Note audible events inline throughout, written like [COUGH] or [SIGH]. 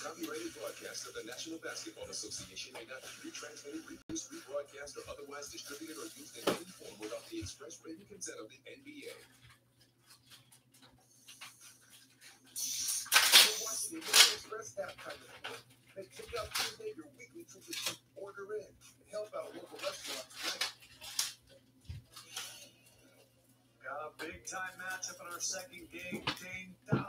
copyrighted broadcast of the National Basketball Association may not be retransmitted, reproduced, rebroadcast, or otherwise distributed or used in any form without the express written consent of the NBA. You're Washington Union Express halftime report. They pick up Tuesday your weekly trip order in and help out a local restaurant tonight. Got a big time matchup in our second game. Dollar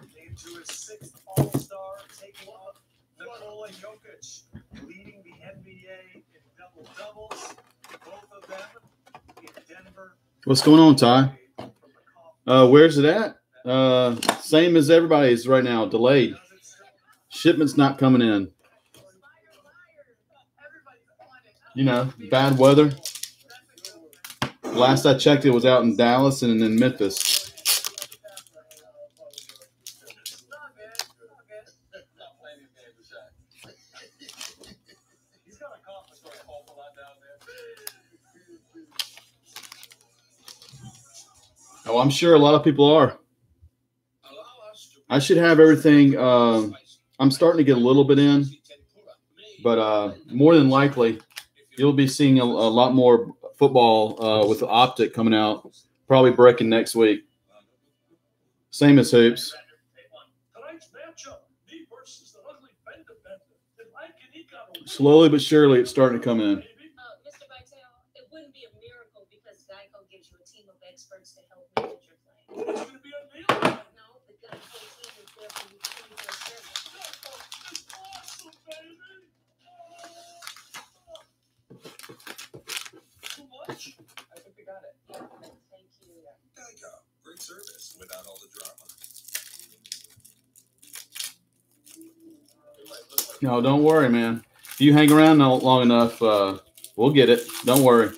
to his sixth All Star, taking up Nikola Jokic, leading the NBA in double doubles. Both of them in Denver. What's going on, Ty? Uh, where's it at? Uh, same as everybody's right now, delayed. Shipment's not coming in. You know, bad weather. Last I checked, it was out in Dallas and in Memphis. He's got a conference for a awful lot down there. Oh, I'm sure a lot of people are. I should have everything. Uh, I'm starting to get a little bit in, but uh, more than likely, you'll be seeing a, a lot more football uh, with the optic coming out, probably breaking next week. Same as hoops. Slowly but surely, it's starting to come in. Uh, Mr. Vitale, it wouldn't be a miracle because Geico gives you a team of experts to help manage your claim. It's gonna be a deal. No, the Geico team is there for you 24 7. It's awesome, baby. Too much? I think we got it. Thank you. Geico, great service without all the drama. No, don't worry, man. If you hang around long enough, uh, we'll get it. Don't worry.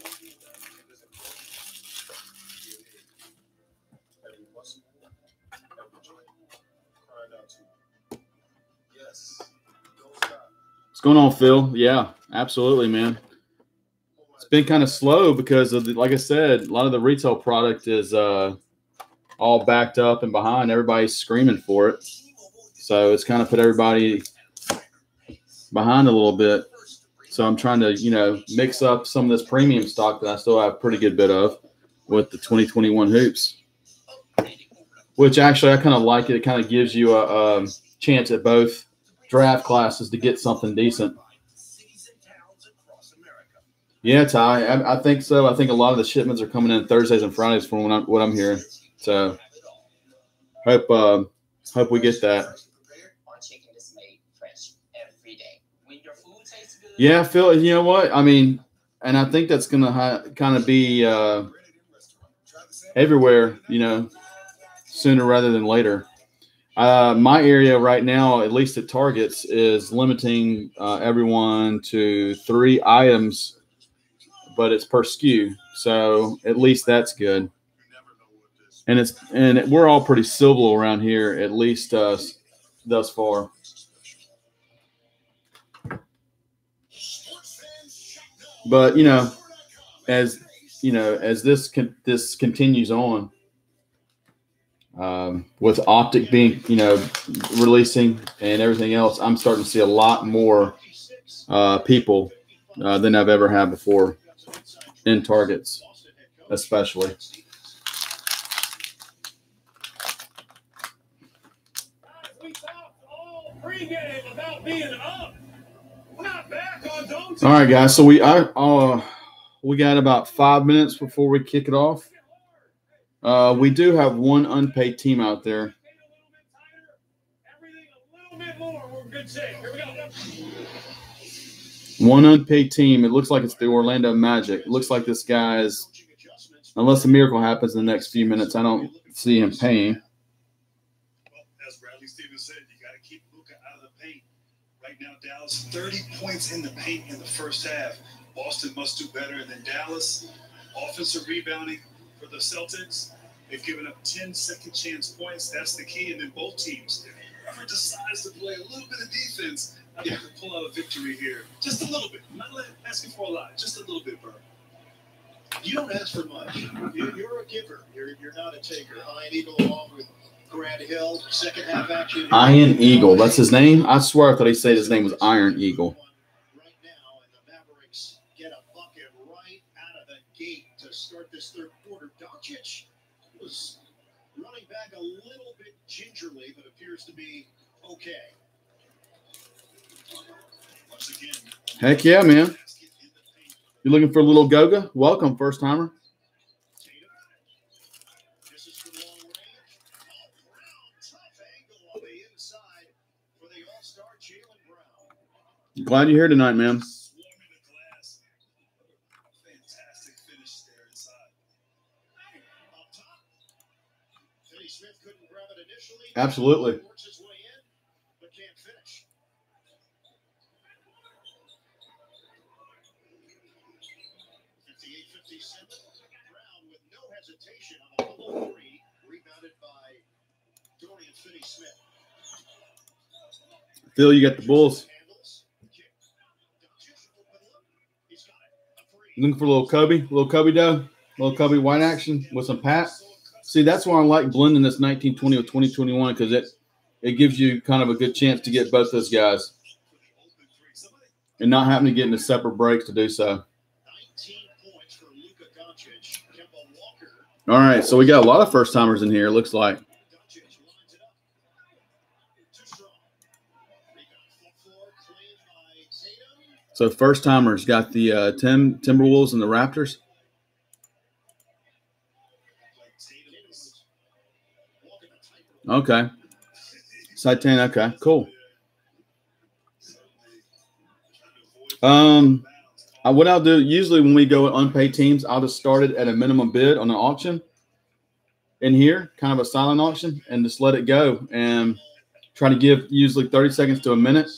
What's going on, Phil? Yeah, absolutely, man. Been kind of slow because of the, like I said, a lot of the retail product is uh, all backed up and behind. Everybody's screaming for it, so it's kind of put everybody behind a little bit. So I'm trying to, you know, mix up some of this premium stock that I still have a pretty good bit of with the 2021 hoops. Which actually I kind of like it. It kind of gives you a, a chance at both draft classes to get something decent. Yeah, Ty, I, I think so. I think a lot of the shipments are coming in Thursdays and Fridays from what I'm, what I'm hearing. So hope uh, hope we get that. Yeah, Phil. You know what? I mean, and I think that's gonna ha- kind of be uh, everywhere. You know, sooner rather than later. Uh, my area right now, at least at Targets, is limiting uh, everyone to three items, but it's per SKU. So at least that's good. And it's and we're all pretty civil around here, at least uh, thus far. But you know, as you know, as this con- this continues on, um, with optic being you know releasing and everything else, I'm starting to see a lot more uh, people uh, than I've ever had before in targets, especially. We talked all pregame about being up. Not back on don't All right, guys. So we I uh, we got about five minutes before we kick it off. Uh, we do have one unpaid team out there. One unpaid team. It looks like it's the Orlando Magic. It looks like this guy's, unless a miracle happens in the next few minutes, I don't see him paying. Well, as Bradley Stevens said, you got to keep out of the paint. Right now, Dallas 30 points in the paint in the first half. Boston must do better than Dallas. Offensive rebounding for the Celtics. They've given up 10 second chance points. That's the key. And then both teams, whoever decides to play a little bit of defense, I think to pull out a victory here. Just a little bit. I'm not asking for a lot. Just a little bit, Burr. You don't ask for much. You're, you're a giver. You're, you're not a taker. Iron Eagle along with Grant Hill, second half action. Iron Eagle. That's his name. I swear I thought he said his name was Iron Eagle. Right now, and the Mavericks get a bucket right out of the gate to start this third quarter. Doncic was running back a little bit gingerly, but appears to be okay. Heck yeah, man. You looking for a little Goga? Welcome, first timer. Tatum. This is from long range. Oh, Brown, tough angle on the inside for the All-Star Jaylen Brown. Glad you're here tonight, man. Swarming the glass. Fantastic finish there inside. Up top. Finney Smith couldn't grab it initially. Absolutely. Works his way in, but can't finish. 58-57. Brown with no hesitation on the pull three, rebounded by Dorian Finney-Smith. Phil, you got the Bulls. A looking for a little Coby? little Coby dough? a little Coby White action with some Pat? See, that's why I like blending this 1920 with 2021 because it it gives you kind of a good chance to get both those guys and not having to get into separate breaks to do so. 19 points for Luka Doncic. Kemba Walker. All right, so we got a lot of first timers in here. It looks like. Doncic lines it up. Too strong. Rebound foot floor claimed by Tatum. So first timers got the uh, Tim Timberwolves and the Raptors. Okay, side ten. Okay, cool. Um, uh, what I'll do usually when we go with unpaid teams, I'll just start it at a minimum bid on an auction in here, kind of a silent auction, and just let it go and try to give usually 30 seconds to a minute.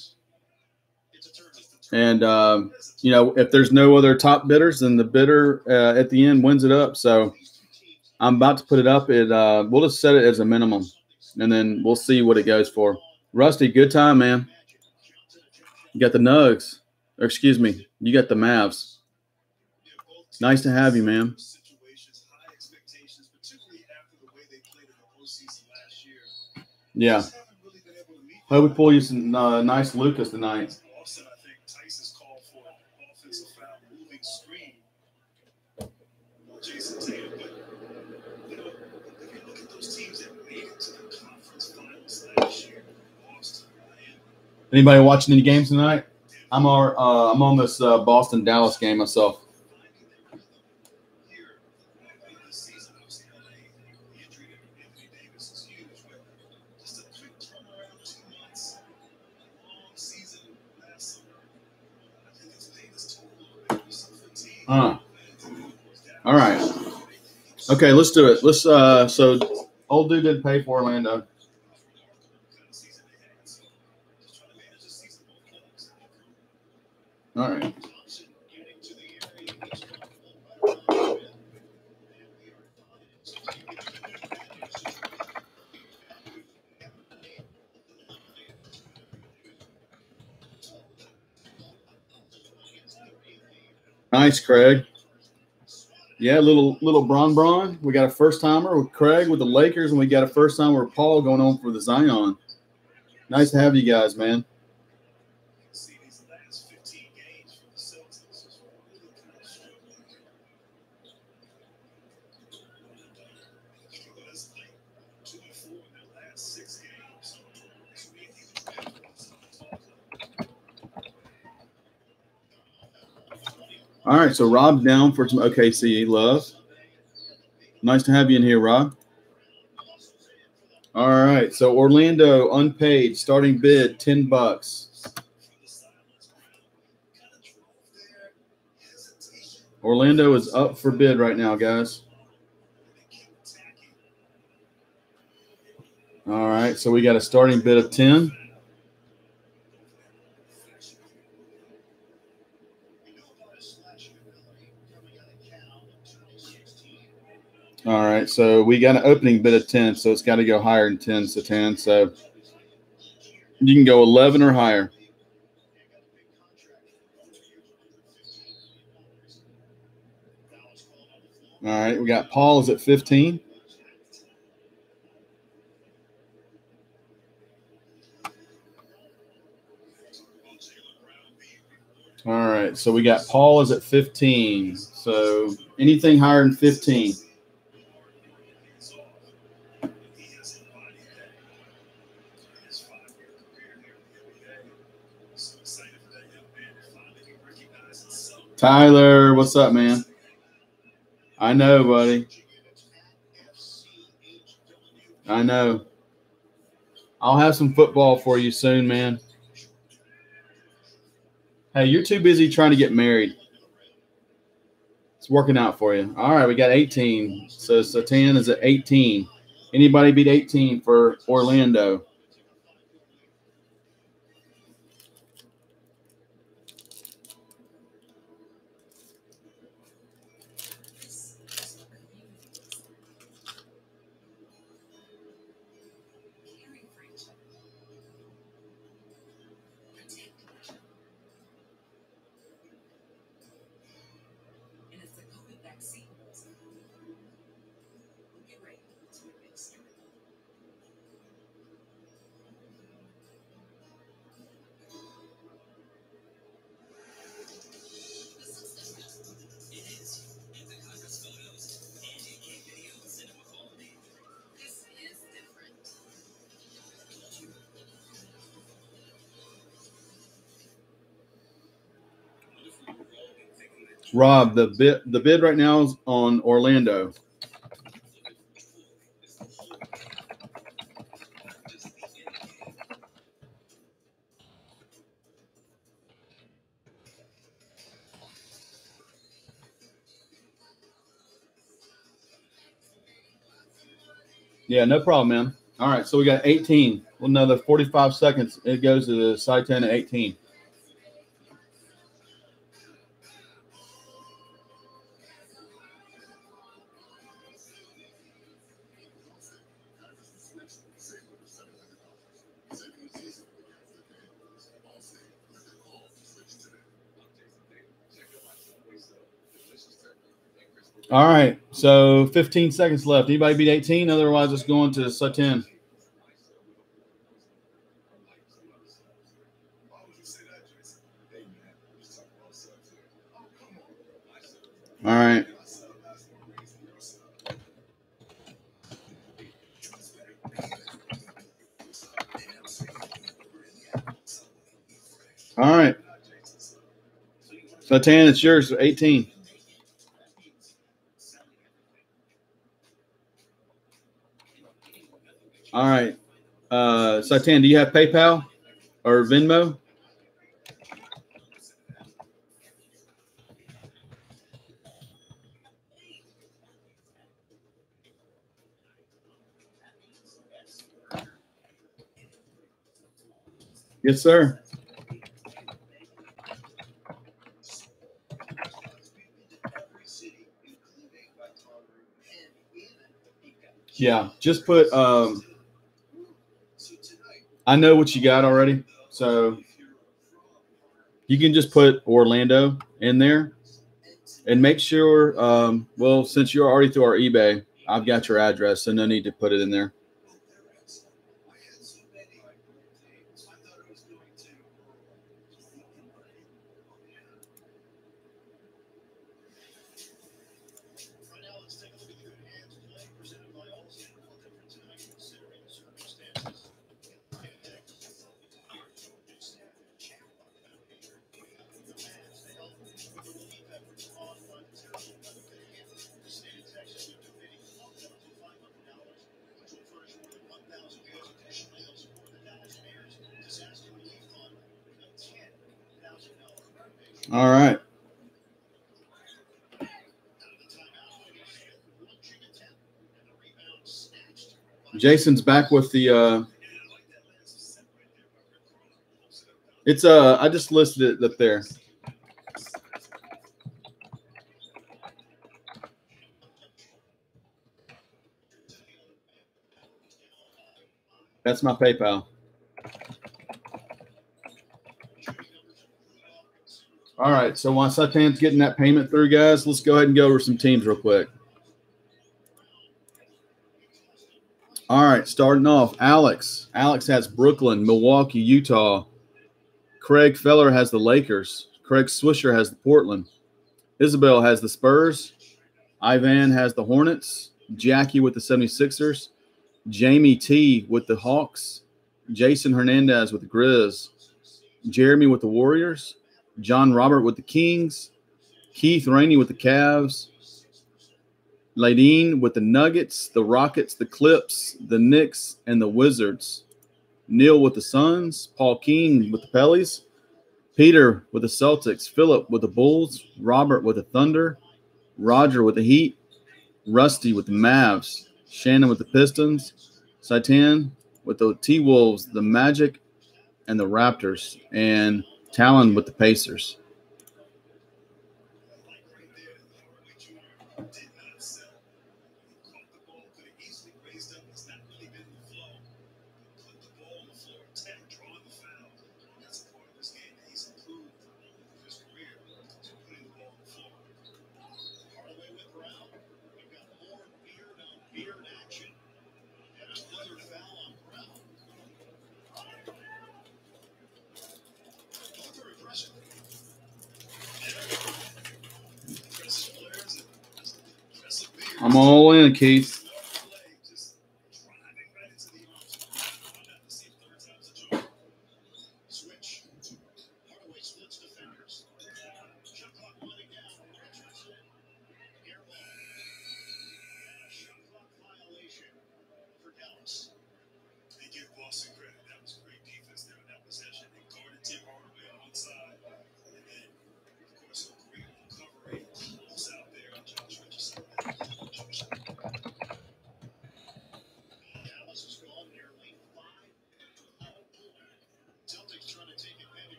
And um, you know, if there's no other top bidders, then the bidder uh, at the end wins it up. So I'm about to put it up. It uh, we'll just set it as a minimum, and then we'll see what it goes for. Rusty, good time, man. You got the Nugs, or excuse me, you got the Mavs. Nice to have you, man. Yeah, hope we pull you some uh, nice Lucas tonight. Austin, I think Tyson's called for an offensive foul moving screen. Jayson Tatum, but you know, if you look at those teams that made it to the conference finals last year, Boston, Miami, Anybody watching any games tonight? I'm our, uh, I'm on this uh, Boston Dallas game myself. Uh, all right. Okay, let's do it. Let's. Uh, so old dude didn't pay for Orlando. Nice, Craig. Yeah, little little Bron Bron. We got a first timer with Craig with the Lakers, and we got a first timer with Paul going on for the Zion. Nice to have you guys, man. See these last 15 games for the Celtics is really kind of struggling. Struggled as late, two and four in their last six games. This week, he was All right, so Rob down for some OKC love. Nice to have you in here, Rob. All right, so Orlando unpaid starting bid ten bucks. Orlando is up for bid right now, guys. All right, so we got a starting bid of ten. All right, so we got an opening bid of 10, so it's got to go higher than 10, so 10. So you can go 11 or higher. All right, we got Paul is at 15. All right, so we got Paul is at 15. So anything higher than 15. Tyler, what's up, man? I know, buddy. I know. I'll have some football for you soon, man. Hey, you're too busy trying to get married. It's working out for you. All right, we got 18. So Satan is at 18. Anybody beat 18 for Orlando? Rob, the bid the bid right now is on Orlando. Yeah, no problem, man. All right, so we got 18. Well, another 45 seconds. It goes to the side 10 at 18. All right, so 15 seconds left. Anybody beat 18? Otherwise, it's going to side 10. All right. All right. Satan, it's yours. 18. All right. Uh, Satan, do you have PayPal or Venmo? Yes, sir. Yeah, just put. Um, I know what you got already, so you can just put Orlando in there, and make sure. Um, well, since you're already through our eBay, I've got your address, so no need to put it in there. Jason's back with the. Uh, it's uh, I just listed it up there. That's my PayPal. All right, so while Satan's getting that payment through, guys, let's go ahead and go over some teams real quick. All right, starting off, Alex. Alex has Brooklyn, Milwaukee, Utah. Craig Feller has the Lakers. Craig Swisher has the Portland. Isabel has the Spurs. Ivan has the Hornets. Jackie with the 76ers. Jamie T with the Hawks. Jason Hernandez with the Grizz. Jeremy with the Warriors. John Robert with the Kings. Keith Rainey with the Cavs. Ladine with the Nuggets, the Rockets, the Clips, the Knicks, and the Wizards. Neil with the Suns. Paul King with the Pellies. Peter with the Celtics. Philip with the Bulls. Robert with the Thunder. Roger with the Heat. Rusty with the Mavs. Shannon with the Pistons. Saitan with the T Wolves, the Magic, and the Raptors. And Talon with the Pacers. Like right there, Hardaway Jr. did not sell. Caught the ball, could have easily raised up. It's not really been the flow. Put the ball on the floor, tap, drawing the foul. That's a part of this game that he's improved in his career. So putting the ball on the floor. Hardaway with Brown. We've got more beard on beard action. And another foul on Brown. Both are impressive. Impressive players and impressive beards. I'm all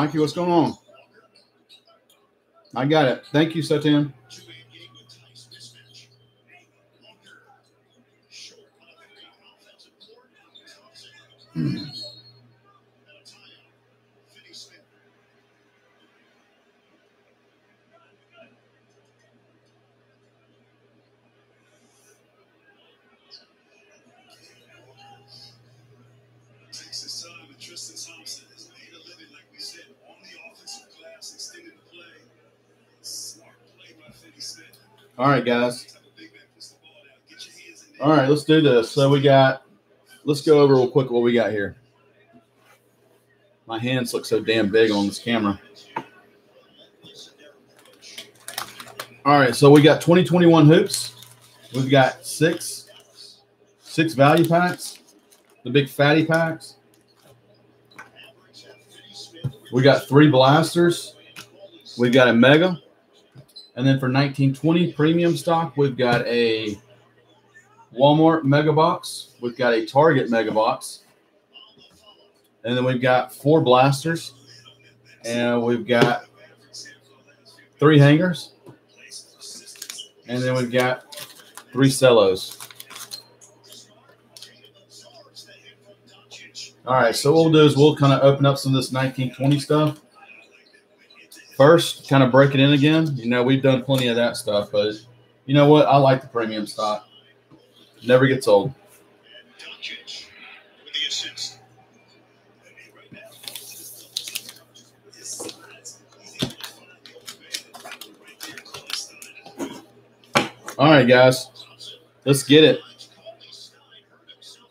Mikey, what's going on? I got it. Thank you, Satan. Two-man game with Tice mismatch. Walker. Short on a three. Offensive court. Thompson. and a timeout. Finney Smith. Takes his time, and Tristan Thompson has made a living, like we said, on the offensive glass, extending the play. Smart play by Finney Smith. All right, guys. Type of big man puts the ball down. Get your hands in there. All right, let's do this. So we got, let's go over real quick what we got here. My hands look so damn big on this camera. All right, so we got 2021 hoops. We've got six, six value packs, the big fatty packs. We got three blasters. We've got a mega. And then for 1920 premium stock, we've got a Walmart mega box. We've got a Target mega box. And then we've got four blasters. And we've got three hangers. And then we've got three cellos. All right, so what we'll do is we'll kind of open up some of this 1920 stuff. First, kind of break it in again. You know, we've done plenty of that stuff, but you know what? I like the premium stock. Never gets old. All right, guys, let's get it.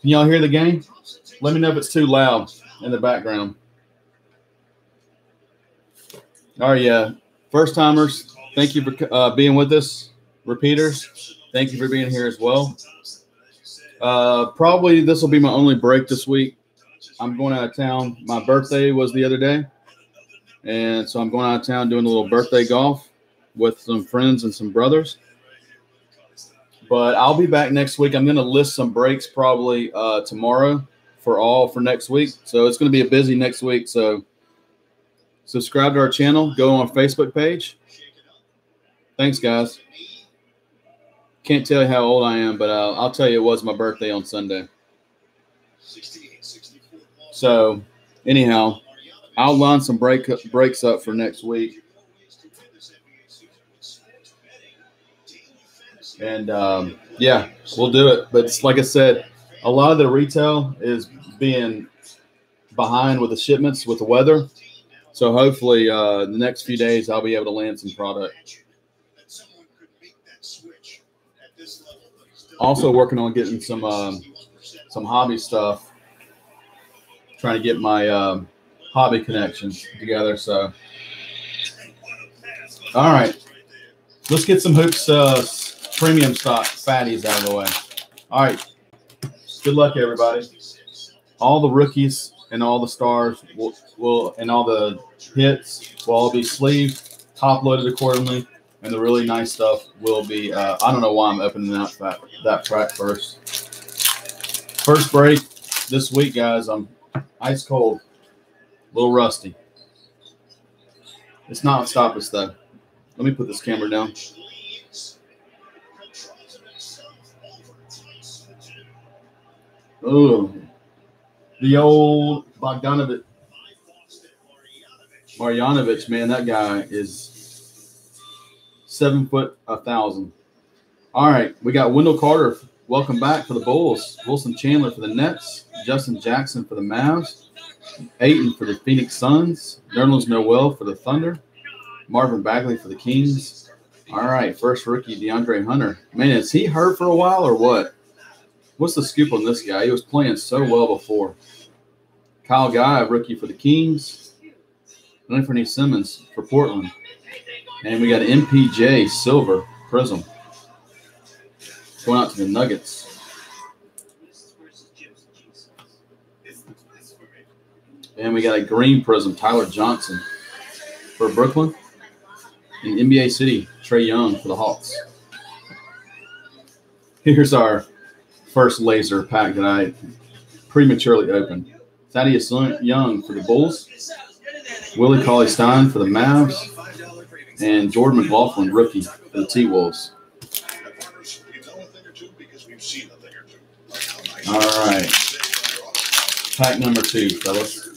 Can y'all hear the game? Let me know if it's too loud in the background. All right, yeah. First timers, thank you for uh, being with us. Repeaters, thank you for being here as well. Uh, probably this will be my only break this week. I'm going out of town. My birthday was the other day. And so I'm going out of town doing a little birthday golf with some friends and some brothers. But I'll be back next week. I'm going to list some breaks probably uh, tomorrow for all for next week. So it's going to be a busy next week. So subscribe to our channel. Go on our Facebook page. Thanks, guys. Can't tell you how old I am, but uh, I'll tell you it was my birthday on Sunday. 68, So anyhow, I'll line some break breaks up for next week. And um, yeah, we'll do it. But like I said, a lot of the retail is being behind with the shipments with the weather. So hopefully, uh, the next few days I'll be able to land some product. Also working on getting some um, some hobby stuff. Trying to get my um, hobby connections together. So, all right, let's get some hoops uh, premium stock fatties out of the way. All right, good luck everybody. All the rookies and all the stars will, will and all the hits will all be sleeved, top loaded accordingly, and the really nice stuff will be. Uh, I don't know why I'm opening that that, that track first. First break this week, guys. I'm ice cold, a little rusty. It's not stop us though. Let me put this camera down. Oh, the old Bogdanovich, Marjanovic, man, that guy is seven foot a thousand. All right, we got Wendell Carter. Welcome back for the Bulls. Wilson Chandler for the Nets. Justin Jackson for the Mavs. Ayton for the Phoenix Suns. Nerlens Noel for the Thunder. Marvin Bagley for the Kings. All right, first rookie DeAndre Hunter. Man, is he hurt for a while or what? What's the scoop on this guy? He was playing so well before. Kyle Guy, rookie for the Kings. Anthony Simons for Portland. And we got MPJ Silver Prism going out to the Nuggets. And we got a green prism, Tyler Johnson for Brooklyn. And NBA City, Trae Young for the Hawks. Here's our first laser pack that I prematurely opened. Thaddeus Young for the Bulls. Willie Cauley Stein for the Mavs. And Jordan McLaughlin, rookie for the T Wolves. All right. Pack number two, fellas.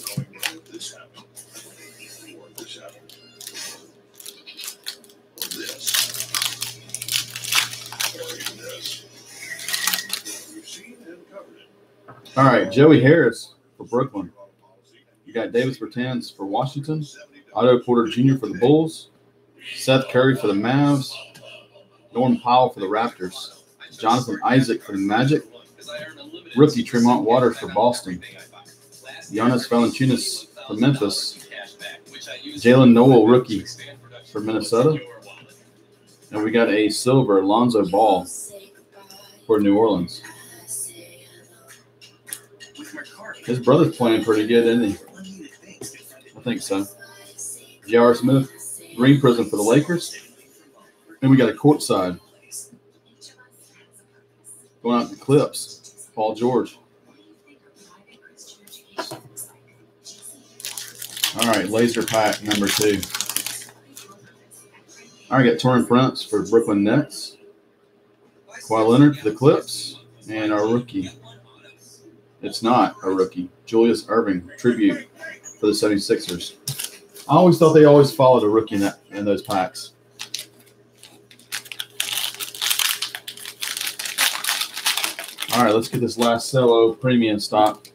All right, Joey Harris for Brooklyn. You got Davis Bertans for Washington. Otto Porter Jr. for the Bulls. Seth Curry for the Mavs. Norm Powell for the Raptors. Jonathan Isaac for the Magic. Rookie Tremont Waters for Boston. Jonas Valanciunas for Memphis. Jaylen Nowell rookie for Minnesota. And we got a silver Lonzo Ball for New Orleans. His brother's playing pretty good, isn't he? I think so. J.R. Smith, Green Prism for the Lakers. And we got a courtside. Going out to Clips. Paul George. All right, laser pack number two. All right, got Taurean Prince for Brooklyn Nets. Kawhi Leonard for the Clips. And our rookie, it's not a rookie. Julius Erving tribute for the 76ers. I always thought they always followed a rookie in, that, in those packs. All right, let's get this last Cello premium stock.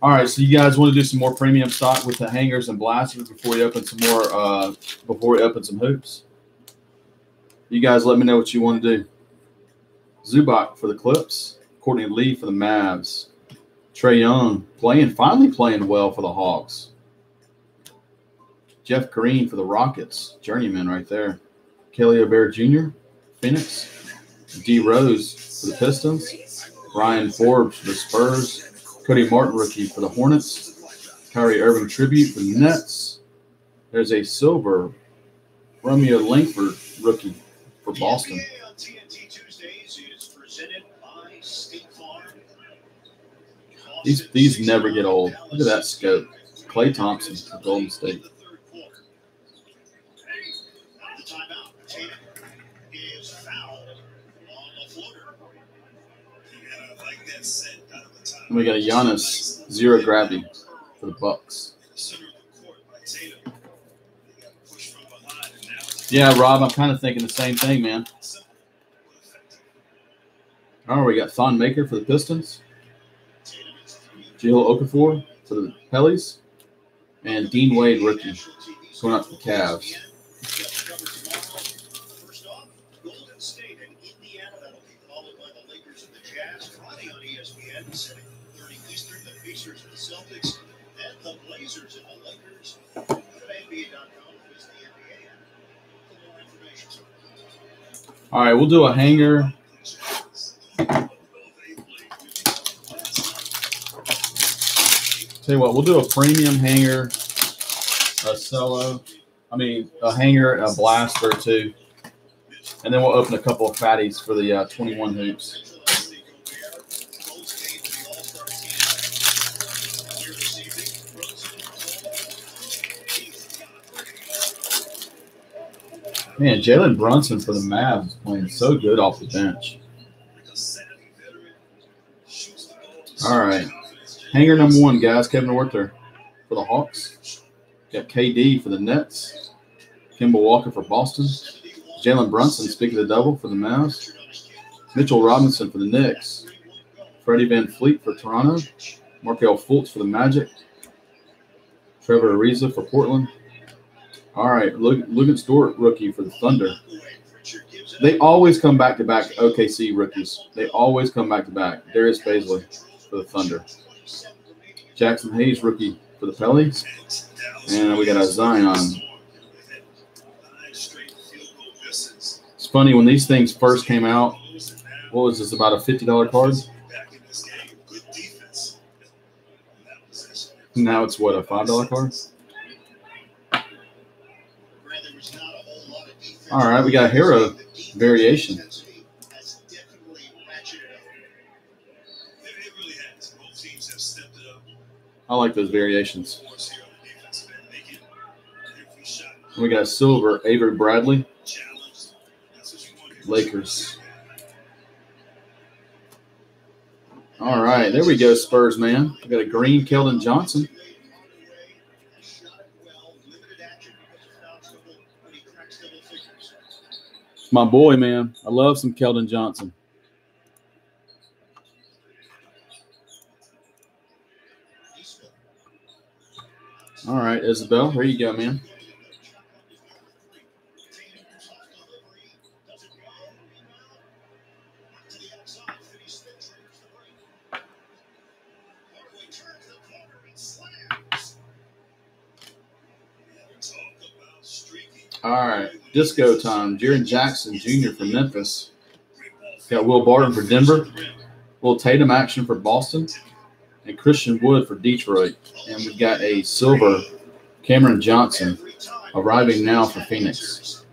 All right, so you guys want to do some more premium stock with the hangers and blasters before we open some more, uh, before we open some hoops? You guys let me know what you want to do. Zubac for the Clips. Courtney Lee for the Mavs. Trae Young playing, finally playing well for the Hawks. Jeff Green for the Rockets. Journeyman right there. Kelly Oubre Jr., Phoenix. D Rose for the Pistons. Bryn Forbes for the Spurs. Cody Martin rookie for the Hornets. Kyrie Irving tribute for the Nets. There's a silver Romeo Langford rookie for Boston. These these never get old. Look at that scope. Klay Thompson for Golden State. And we got a Giannis zero gravity for the Bucks. Yeah, Rob, I'm kind of thinking the same thing, man. Oh, we got Thon Maker for the Pistons. Jahlil Okafor for the Pellies, and Dean Wade rookie going out to the Cavs. All right, we'll do a hanger. Tell you what, we'll do a premium hanger, a cello. I mean, a hanger, and a blaster too, and then we'll open a couple of fatties for the uh, 21 hoops. Man, Jalen Brunson for the Mavs playing so good off the bench. All right. Hanger number one, guys. Kevin Huerter for the Hawks. Got KD for the Nets. Kemba Walker for Boston. Jalen Brunson, speaking of the double, for the Mavs. Mitchell Robinson for the Knicks. Freddie VanVleet for Toronto. Markelle Fultz for the Magic. Trevor Ariza for Portland. All right, look, look Lugan Stewart, rookie for the Thunder. They always come back to back OKC rookies. They always come back to back. Darius Bazley for the Thunder. Jaxson Hayes, rookie for the Pellies. And we got a Zion. It's funny when these things first came out. What was this? About a fifty dollar card. Now it's what a five dollar card. All right, we got hero variation. I like those variations. We got silver Avery Bradley, Lakers. All right, there we go, Spurs man. We got a green Keldon Johnson. My boy, man. I love some Keldon Johnson. All right, Isabel, here you go, man. All right, disco time. Jaren Jackson Jr. from Memphis. Got Will Barton for Denver. Will Tatum action for Boston. And Christian Wood for Detroit. And we've got a silver Cameron Johnson arriving now for Phoenix.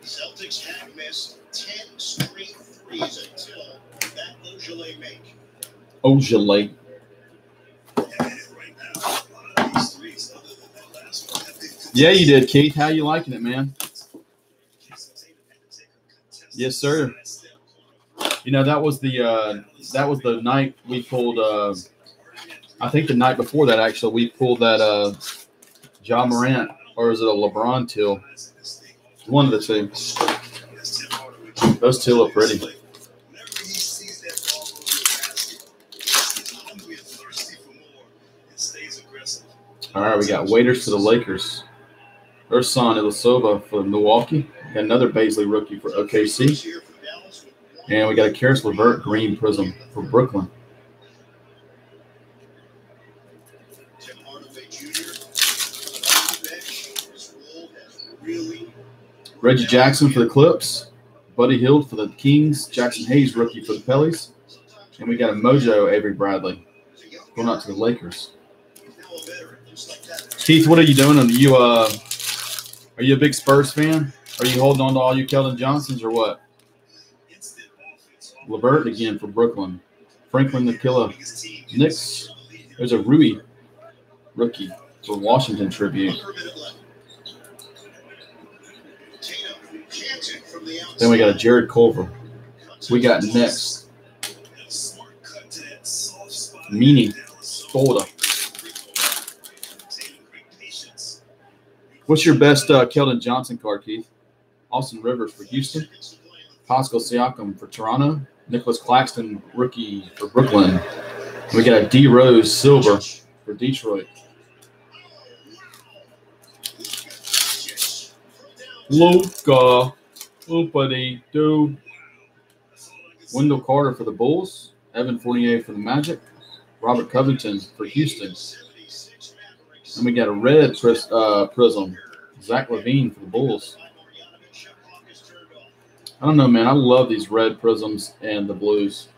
Celtics have missed 10 straight threes until that make. Yeah, you did, Keith. How you liking it, man? Yes, sir. You know that was the uh, that was the night we pulled. Uh, I think the night before that, actually, we pulled that uh, Ja Morant or is it a LeBron till? One of the two. Those two look pretty. All right, we got waiters for the Lakers. Ersan Ilyasova for Milwaukee. Got another Bazley rookie for OKC. And we got a Caris LeVert green prism for Brooklyn. Reggie Jackson for the Clips. Buddy Hield for the Kings. Jaxson Hayes rookie for the Pellies. And we got a Mojo Avery Bradley going out to the Lakers. Keith, what are you doing? Are you uh, are you a big Spurs fan? Are you holding on to all your Keldon Johnsons or what? Levert again for Brooklyn. Frank Ntilikina. Knicks. There's a Rui rookie for Washington tribute. Then we got a Jarrett Culver. We got next Meanie Spolda. What's your best uh, Keldon Johnson card, Keith? Austin Rivers for Houston. Pascal Siakam for Toronto. Nicolas Claxton, rookie for Brooklyn. We got a D Rose silver for Detroit. Luka, Oopity do. Wendell Carter for the Bulls. Evan Fournier for the Magic. Robert Covington for Houston. And we got a red pris- uh, prism. Zach LaVine for the Bulls. I don't know, man. I love these red prisms and the blues.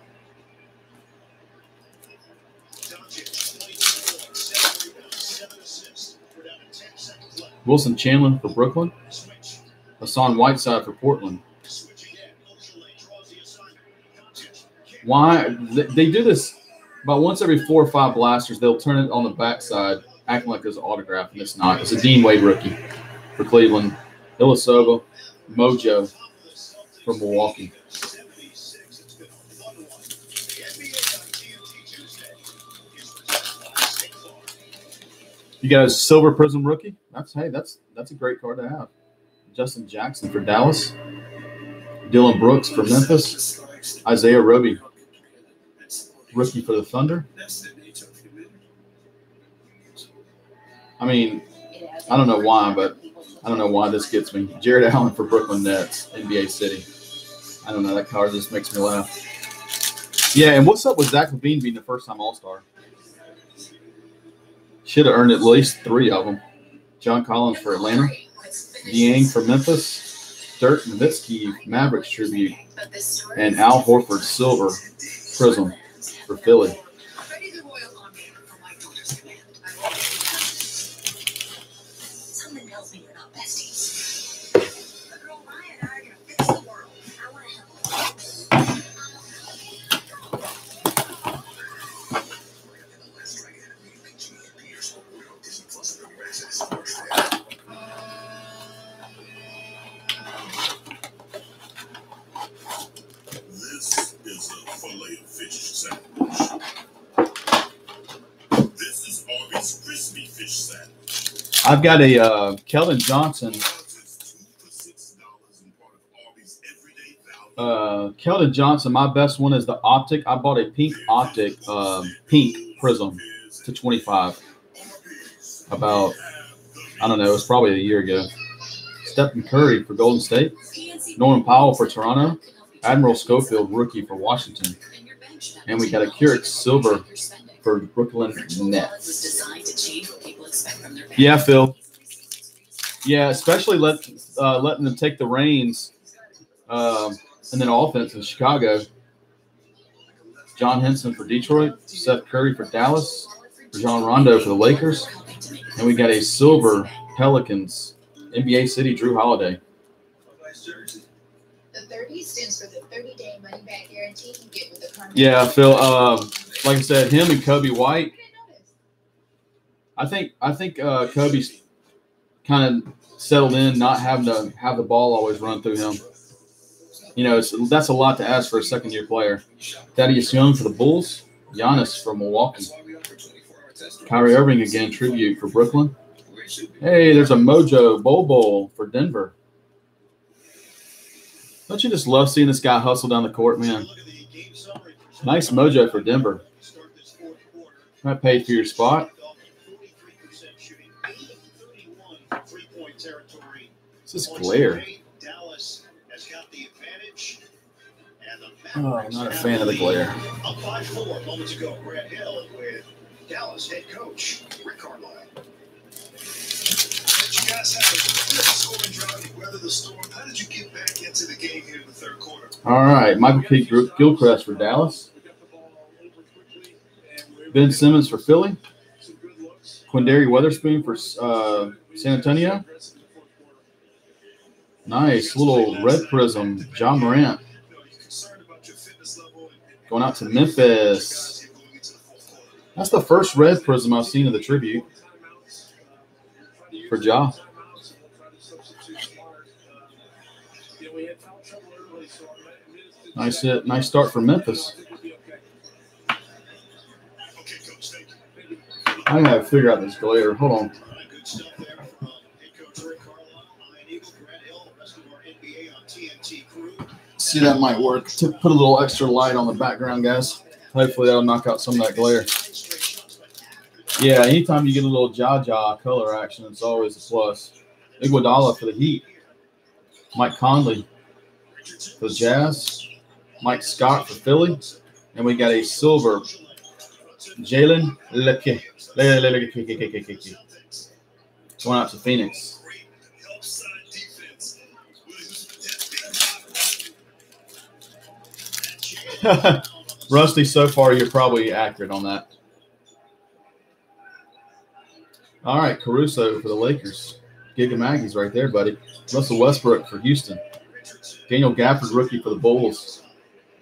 Wilson Chandler for Brooklyn. Hassan Whiteside for Portland. Why they, do this about once every four or five blasters? They'll turn it on the backside, acting like it's an autograph, and it's not. It's a Dean Wade rookie for Cleveland. Ilyasova, Mojo from Milwaukee. You got a silver prism rookie. That's hey, that's that's a great card to have. Justin Jackson for Dallas. Dillon Brooks for Memphis. Isaiah Roby, rookie for the Thunder. I mean, I don't know why, but I don't know why this gets me. Jarrett Allen for Brooklyn Nets, NBA City. I don't know. That card just makes me laugh. Yeah, and what's up with Zach LaVine being the first time All Star? Should have earned at least three of them. John Collins for Atlanta. Yang for Memphis. Dirk Nowitzki Mavericks tribute. And Al Horford Silver Prism for Philly. I've got a uh, Keldon Johnson. It's. Uh, Johnson. My best one is the optic. I bought a pink optic, uh, pink prism to twenty five. About I don't know. It was probably a year ago. Stephen Curry for Golden State. Norman Powell for Toronto. Admiral Schofield, rookie for Washington. And we got a Keurig Silver for Brooklyn Nets. Yeah, Phil. Yeah, especially let uh, letting them take the reins um, and then offense in Chicago. John Henson for Detroit, Seth Curry for Dallas, John Rondo for the Lakers, and we got a silver Pelicans NBA City Jrue Holiday. The 30 stands for the 30 day money back guarantee you get with the. Yeah, Phil. Um, like I said, him and Coby White. I think I think uh, Coby's kind of settled in, not having to have the ball always run through him. You know, that's a lot to ask for a second year player. Thaddeus Young for the Bulls, Giannis for Milwaukee, Kyrie Irving again tribute for Brooklyn. Hey, there's a Mojo Bol Bol for Denver. Don't you just love seeing this guy hustle down the court, man? Nice mojo for Denver. Might pay for your spot. It's this glare. Dallas has got the advantage. Oh, I'm not a fan of the glare. Up 5 4 moments ago, Brad Hill with Dallas head coach Rick Carlisle. You guys had a scoring drive. You weathered the storm. How did you get back into the game here in the third quarter? All right, Michael P. Gil- Gilchrist for Dallas. Ben Simmons for Philly. Quinndary Weatherspoon for uh, San Antonio. Nice little red prism. Ja Morant going out to Memphis. That's the first red prism I've seen of the tribute for Ja. Nice hit, nice start for Memphis. I gotta figure out this glare. Hold on. See, that might work. To put a little extra light on the background, guys. Hopefully, that'll knock out some of that glare. Yeah, anytime you get a little Jaja color action, it's always a plus. Iguodala for the Heat. Mike Conley for the Jazz. Mike Scott for Philly. And we got a silver Jalen Lecque. Going out to Phoenix. [LAUGHS] Rusty, so far you're probably accurate on that. All right, Caruso for the Lakers. Giga Maggie's right there, buddy. Russell Westbrook for Houston. Daniel Gafford, rookie for the Bulls.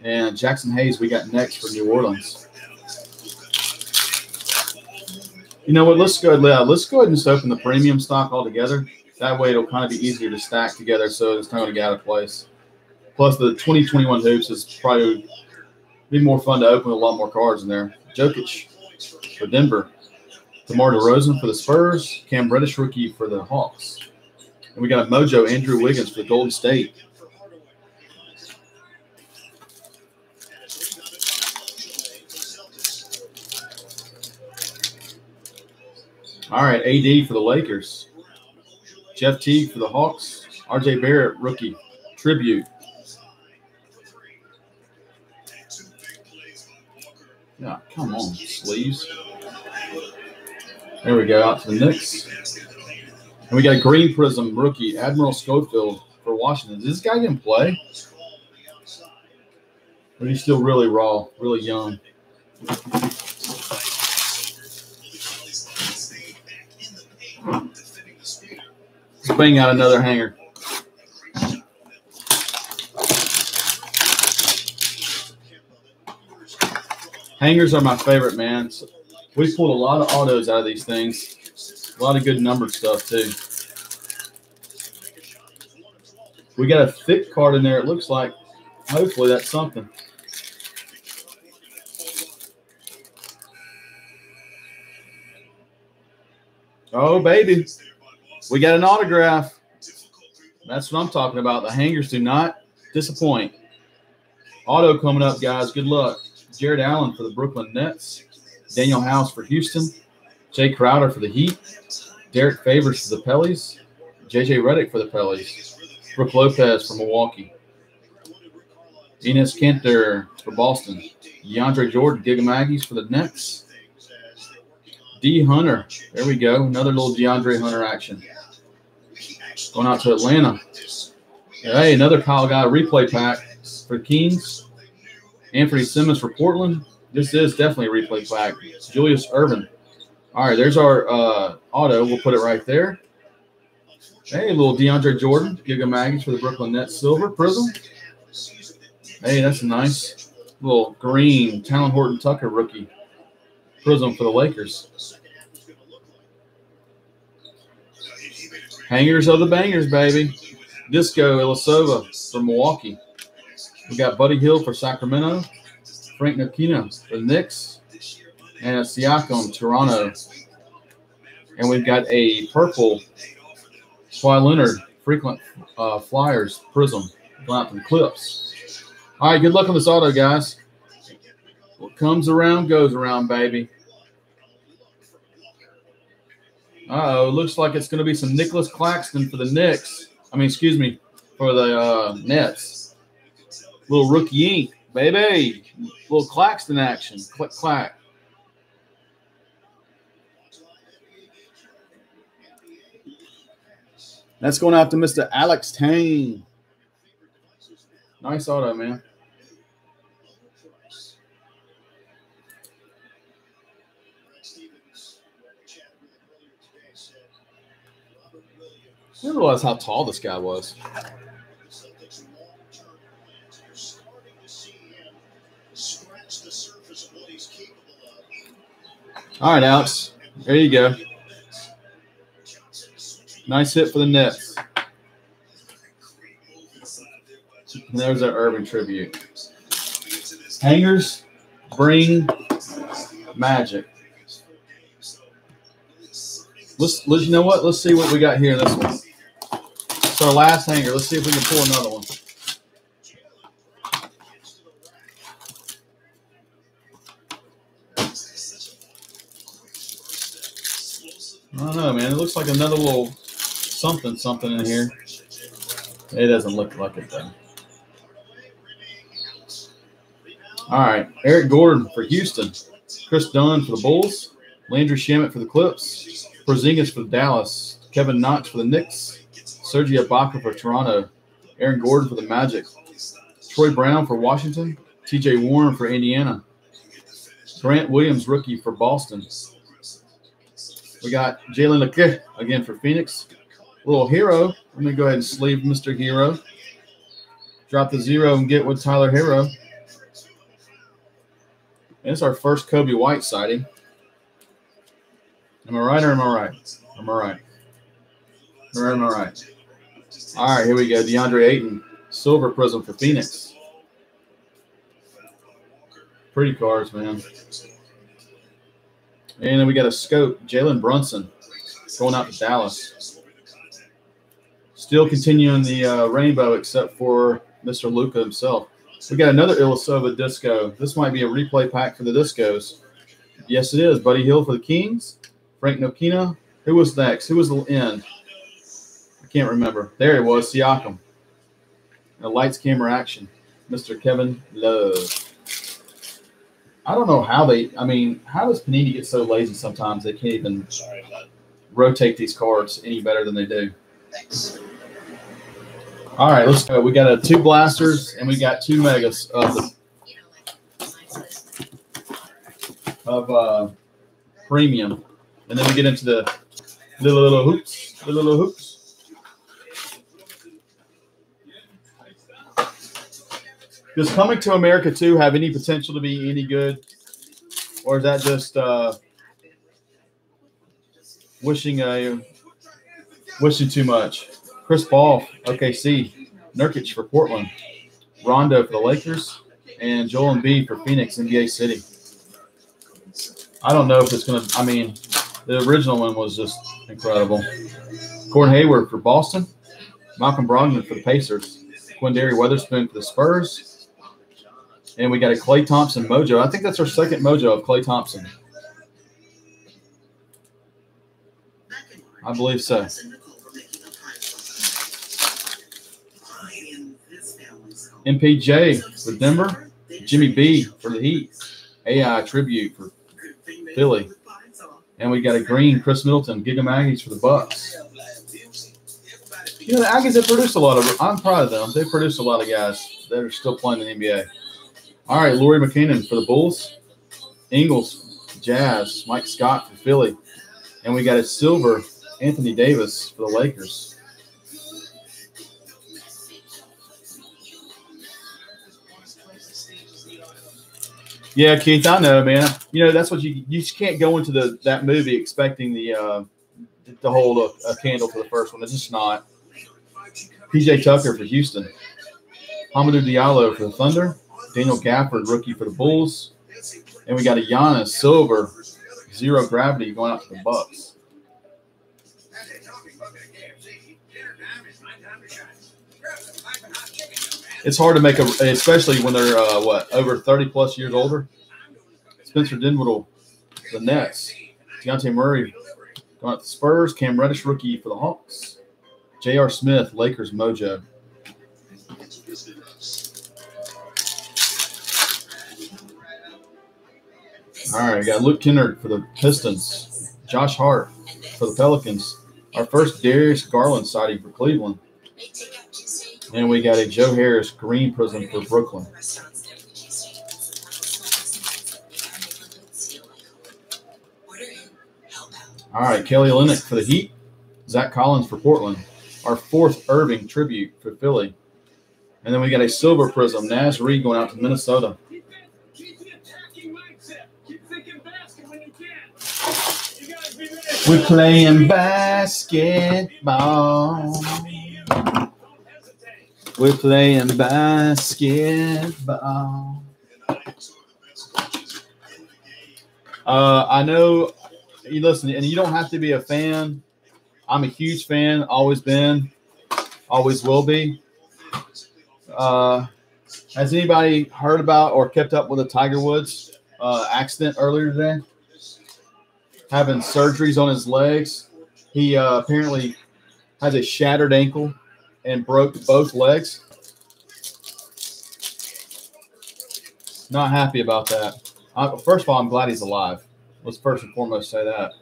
And Jaxson Hayes, we got next for New Orleans. You know what? Let's go. Yeah, let's go ahead and just open the premium stock all together. That way, it'll kind of be easier to stack together, so it's not going to get out of place. Plus, the 2021 hoops is probably be more fun to open a lot more cards in there. Jokic for Denver. DeMar DeRozan for the Spurs. Cam Reddish rookie for the Hawks. And we got a Mojo Andrew Wiggins for Golden State. All right, AD for the Lakers. Jeff Teague for the Hawks. RJ Barrett, rookie. Tribute. Yeah, come on, sleeves. There we go, out to the Knicks. And we got a green prism rookie, Admiral Schofield for Washington. Does this guy can play? But he's still really raw, really young. Bang out another hanger. Hangers are my favorite, man. So we pulled a lot of autos out of these things. A lot of good numbered stuff too. We got a thick card in there. It looks like. Hopefully that's something. Oh baby, we got an autograph. That's what I'm talking about. The hangers do not disappoint. Auto coming up, guys. Good luck. Jarrett Allen for the Brooklyn Nets. Danuel House for Houston. Jae Crowder for the Heat. Derrick Favors for the Pellies. JJ Redick for the Pellies. Brook Lopez for Milwaukee. Enes Kanter for Boston. DeAndre Jordan, Giga Maggies for the Nets. D Hunter. There we go. Another little DeAndre Hunter action. Going out to Atlanta. Hey, another Kyle Guy replay pack for the Kings. Anfernee Simons for Portland. This is definitely a replay pack. Julius Erving. All right, there's our uh, auto. We'll put it right there. Hey, little DeAndre Jordan, Giga Maggies for the Brooklyn Nets Silver Prism. Hey, that's a nice little green Talen Horton Tucker rookie Prism for the Lakers. Hangers of the bangers, baby. Disco Ilyasova for Milwaukee. We got Buddy Hield for Sacramento. Frank Ntilikina for the Knicks. And Siakam, Toronto. And we've got a purple Kawhi Leonard, frequent uh, Flyers Prism, going Clips. All right, good luck on this auto, guys. What comes around goes around, baby. Uh oh, looks like it's going to be some Nicolas Claxton for the Knicks. I mean, excuse me, for the uh, Nets. Little rookie ink, baby. Little Claxton action. Click, clack. That's going out to Mr. Alex Tane. Nice auto, man. I didn't realize how tall this guy was. All right, Alex. There you go. Nice hit for the Nets. And there's our urban tribute. Hangers bring magic. Let's, let's you know what? Let's see what we got here in this one. It's our last hanger. Let's see if we can pull another one. I don't know, man. It looks like another little something something in here. It doesn't look like it though. All right, Eric Gordon for Houston, Kris Dunn for the Bulls, Landry Shamet for the Clips, Porzingis for Dallas, Kevin Knox for the Knicks, Sergi Ibaka for Toronto, Aaron Gordon for the Magic, Troy Brown for Washington, T.J. Warren for Indiana, Grant Williams rookie for Boston. We got Jalen Lecque again for Phoenix. Little Herro. Let me go ahead and sleeve Mr. Herro. Drop the zero and get with Tyler Herro. And it's our first Coby White sighting. Am I right or am I right? Am I right? Or am I right? All right, here we go. DeAndre Ayton, silver prism for Phoenix. Pretty cards, man. And then we got a scope, Jalen Brunson, going out to Dallas. Still continuing the uh, rainbow, except for Mr. Luka himself. We got another Ilyasova disco. This might be a replay pack for the discos. Yes, it is. Buddy Hield for the Kings. Frank Ntilikina. Who was next? Who was the end? I can't remember. There it was. Siakam. The lights, camera, action. Mr. Kevin Love. I don't know how they. I mean, how does Panini get so lazy sometimes they can't even rotate these cards any better than they do? Thanks. All right, let's go. We got a two blasters and we got two megas of the You know, like science of uh, premium, and then we get into the little little hoops, the little hoops. Does coming to America too have any potential to be any good, or is that just uh, wishing a wishing too much? Chris Paul, OKC, Nurkic for Portland, Rondo for the Lakers, and Joel and Embiid for Phoenix, NBA City. I don't know if it's gonna. I mean, the original one was just incredible. Gordon Hayward for Boston, Malcolm Brogdon for the Pacers, Quinndary Weatherspoon for the Spurs, and we got a Klay Thompson mojo. I think that's our second mojo of Klay Thompson. I believe so. MPJ for Denver, Jimmy B for the Heat, AI tribute for Philly, and we got a green Khris Middleton, Giga Maggies for the Bucks. You know, the Aggies have produced a lot of. I'm proud of them. They produced a lot of guys that are still playing in the NBA. All right, Lauri Markkanen for the Bulls, Ingles, Jazz, Mike Scott for Philly, and we got a silver Anthony Davis for the Lakers. Yeah, Keith, I know, man. You know that's what you you just can't go into the that movie expecting the uh, to hold a, a candle for the first one. It's just not. PJ Tucker for Houston, Hamidou Diallo for the Thunder, Daniel Gafford rookie for the Bulls, and we got a Giannis silver zero gravity going out to the Bucks. It's hard to make a, especially when they're uh, what over thirty plus years older. Spencer Dinwiddie, the Nets, Dejounte Murray going out to the Spurs, Cam Reddish rookie for the Hawks, J.R. Smith Lakers mojo. All right, we got Luke Kennard for the Pistons, Josh Hart for the Pelicans. Our first Darius Garland sighting for Cleveland. And we got a Joe Harris green prism for Brooklyn. All right, Kelly Olynyk for the Heat, Zach Collins for Portland. Our fourth Erving tribute for Philly. And then we got a silver prism, Naz Reid going out to Minnesota. We're playing basketball. We're playing basketball. Uh, I know you listen, and you don't have to be a fan. I'm a huge fan, always been, always will be. Uh, has anybody heard about or kept up with the Tiger Woods uh, accident earlier today? Having surgeries on his legs. He uh, apparently has a shattered ankle and broke both legs. Not happy about that. Uh, first of all, I'm glad he's alive. Let's first and foremost say that.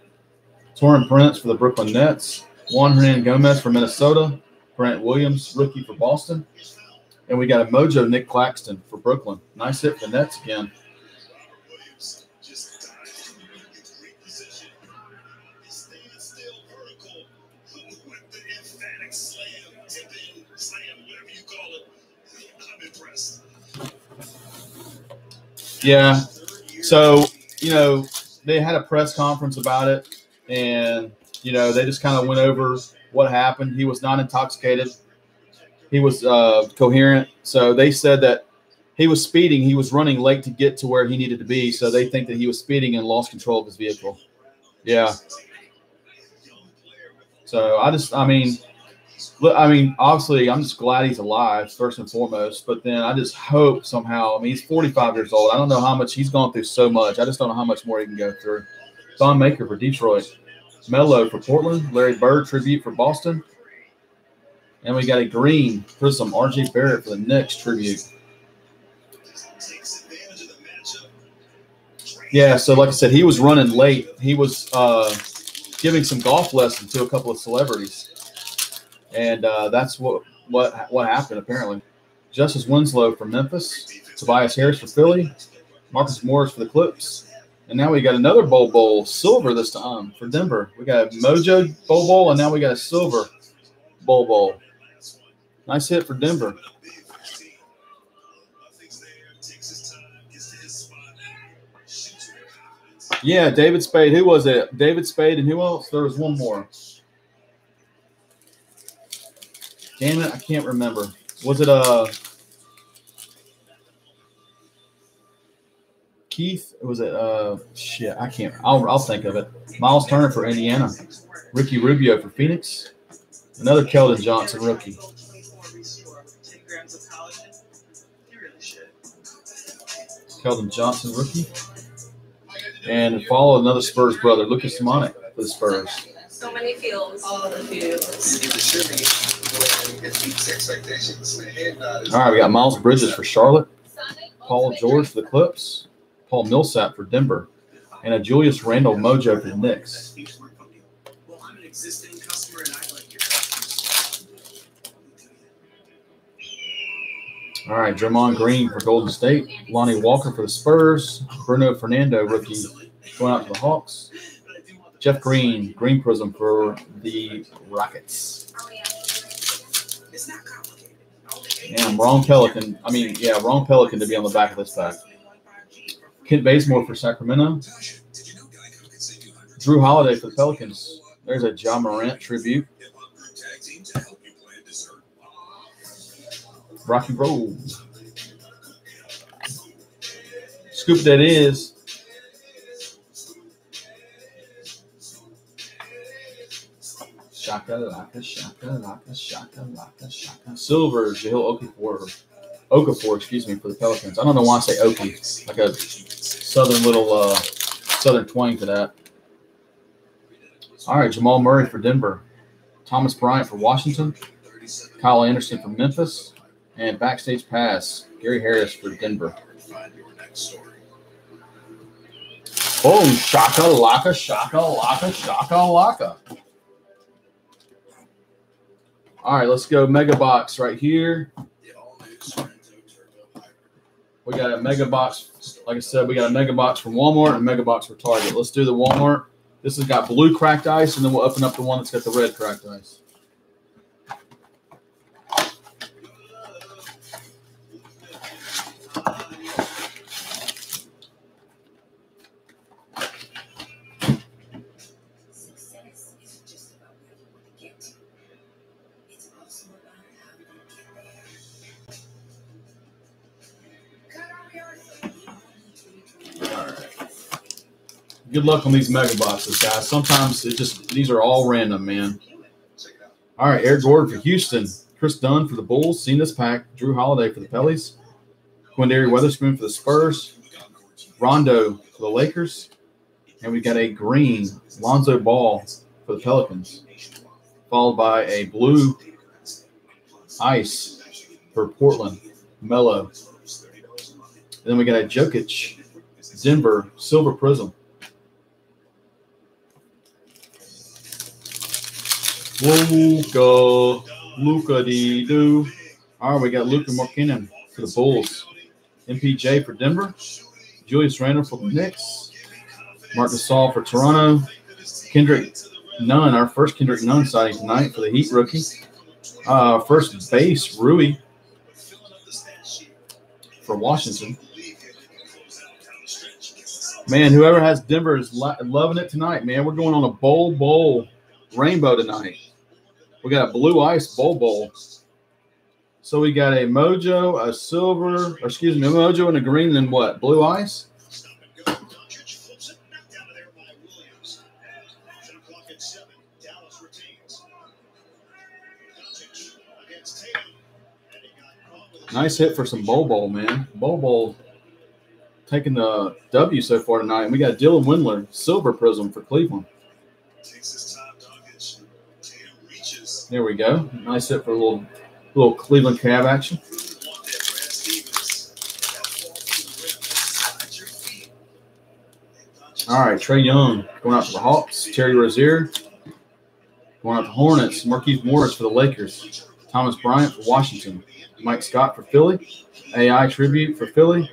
Taurean Prince for the Brooklyn Nets. Juan Hernangomez for Minnesota. Grant Williams, rookie for Boston. And we got a mojo Nick Claxton for Brooklyn. Nice hit for the Nets again. Yeah. So, you know, they had a press conference about it, and, you know, they just kind of went over what happened. He was not intoxicated, he was uh, coherent. So they said that he was speeding. He was running late to get to where he needed to be. So they think that he was speeding and lost control of his vehicle. Yeah. So I just, I mean, I mean, obviously, I'm just glad he's alive first and foremost. But then I just hope somehow. I mean, he's 45 years old. I don't know how much he's gone through. So much. I just don't know how much more he can go through. Thon Maker for Detroit, Melo for Portland, Larry Bird tribute for Boston, and we got a green prism RJ Barrett for the Knicks tribute. Yeah, so like I said, he was running late. He was uh, giving some golf lessons to a couple of celebrities, and uh, that's what what what happened apparently. Justice Winslow for Memphis, Tobias Harris for Philly, Marcus Morris for the Clips, and now we got another Bol Bol silver this time for Denver. We got a Mojo Bol Bol, and now we got a silver Bol Bol. Nice hit for Denver. Yeah, David Spade. Who was it? David Spade, and who else? There was one more. Damn it, I can't remember. Was it uh Keith? Was it uh shit? I can't. I'll I'll think of it. Miles Turner for Indiana. Ricky Rubio for Phoenix. Another Keldon Johnson rookie. Ten grams of collagen. You really should. Keldon Johnson rookie. And follow another Spurs brother, Luka Samanic for the Spurs. So many feels. All the feels. All right, we got Miles Bridges for Charlotte, Paul George for the Clips, Paul Millsap for Denver, and a Julius Randle Mojo for the Knicks. Well, I'm an existing customer and I like your customers. All right, Draymond Green for Golden State, Lonnie Walker for the Spurs, Bruno Fernando rookie going out to the Hawks, Jeff Green Green Prism for the Rockets. Oh, It's not complicated. And wrong Pelican. I mean, yeah, wrong Pelican to be on the back of this pack. Kent Bazemore for Sacramento, Jrue Holiday for the Pelicans. There's a Ja Morant tribute. Rocky Road. Scoop that is. Shaka laka shaka laka shaka laka shaka. Silver Jahlil Okafor, Okafor, excuse me, for the Pelicans. I don't know why I say Okie, like a southern little uh, southern twang to that. All right, Jamal Murray for Denver, Thomas Bryant for Washington, Kyle Anderson for Memphis, and backstage pass Gary Harris for Denver. Boom, shaka laka shaka laka shaka laka. All right, let's go mega box right here. We got a mega box. Like I said, we got a mega box from Walmart and a mega box for Target. Let's do the Walmart. This has got blue cracked ice, and then we'll open up the one that's got the red cracked ice. Good luck on these mega boxes, guys. Sometimes it just these are all random, man. All right, Eric Gordon for Houston, Kris Dunn for the Bulls. Seen this pack. Jrue Holiday for the Pellies, Quinndary Weatherspoon for the Spurs, Rondo for the Lakers, And we got a green Lonzo Ball for the Pelicans, followed by a blue ice for Portland, Melo. And then we got a Jokic Denver Silver Prism. Luka, Luka dee doo. All right, we got Luca McKinnon for the Bulls, MPJ for Denver, Julius Randle for the Knicks, Marc Gasol for Toronto, Kendrick Nunn, our first Kendrick Nunn sighting tonight for the Heat rookie. Uh, first base Rui for Washington. Man, whoever has Denver is lo- loving it tonight, man. We're going on a Bol Bol rainbow tonight. We got a blue ice Bol Bol. So we got a mojo, a silver, or excuse me, a mojo and a green, then what? Blue ice? Nice hit for some Bol Bol, man. Bol Bol taking the W so far tonight. And we got Dylan Windler, silver prism for Cleveland. There we go. Nice hit for a little little Cleveland Cav action. The All right, Trae Young going out to the Hawks. Terry Rozier going out to Hornets. Markieff Morris for the Lakers. Thomas Bryant for Washington. Mike Scott for Philly. AI tribute for Philly.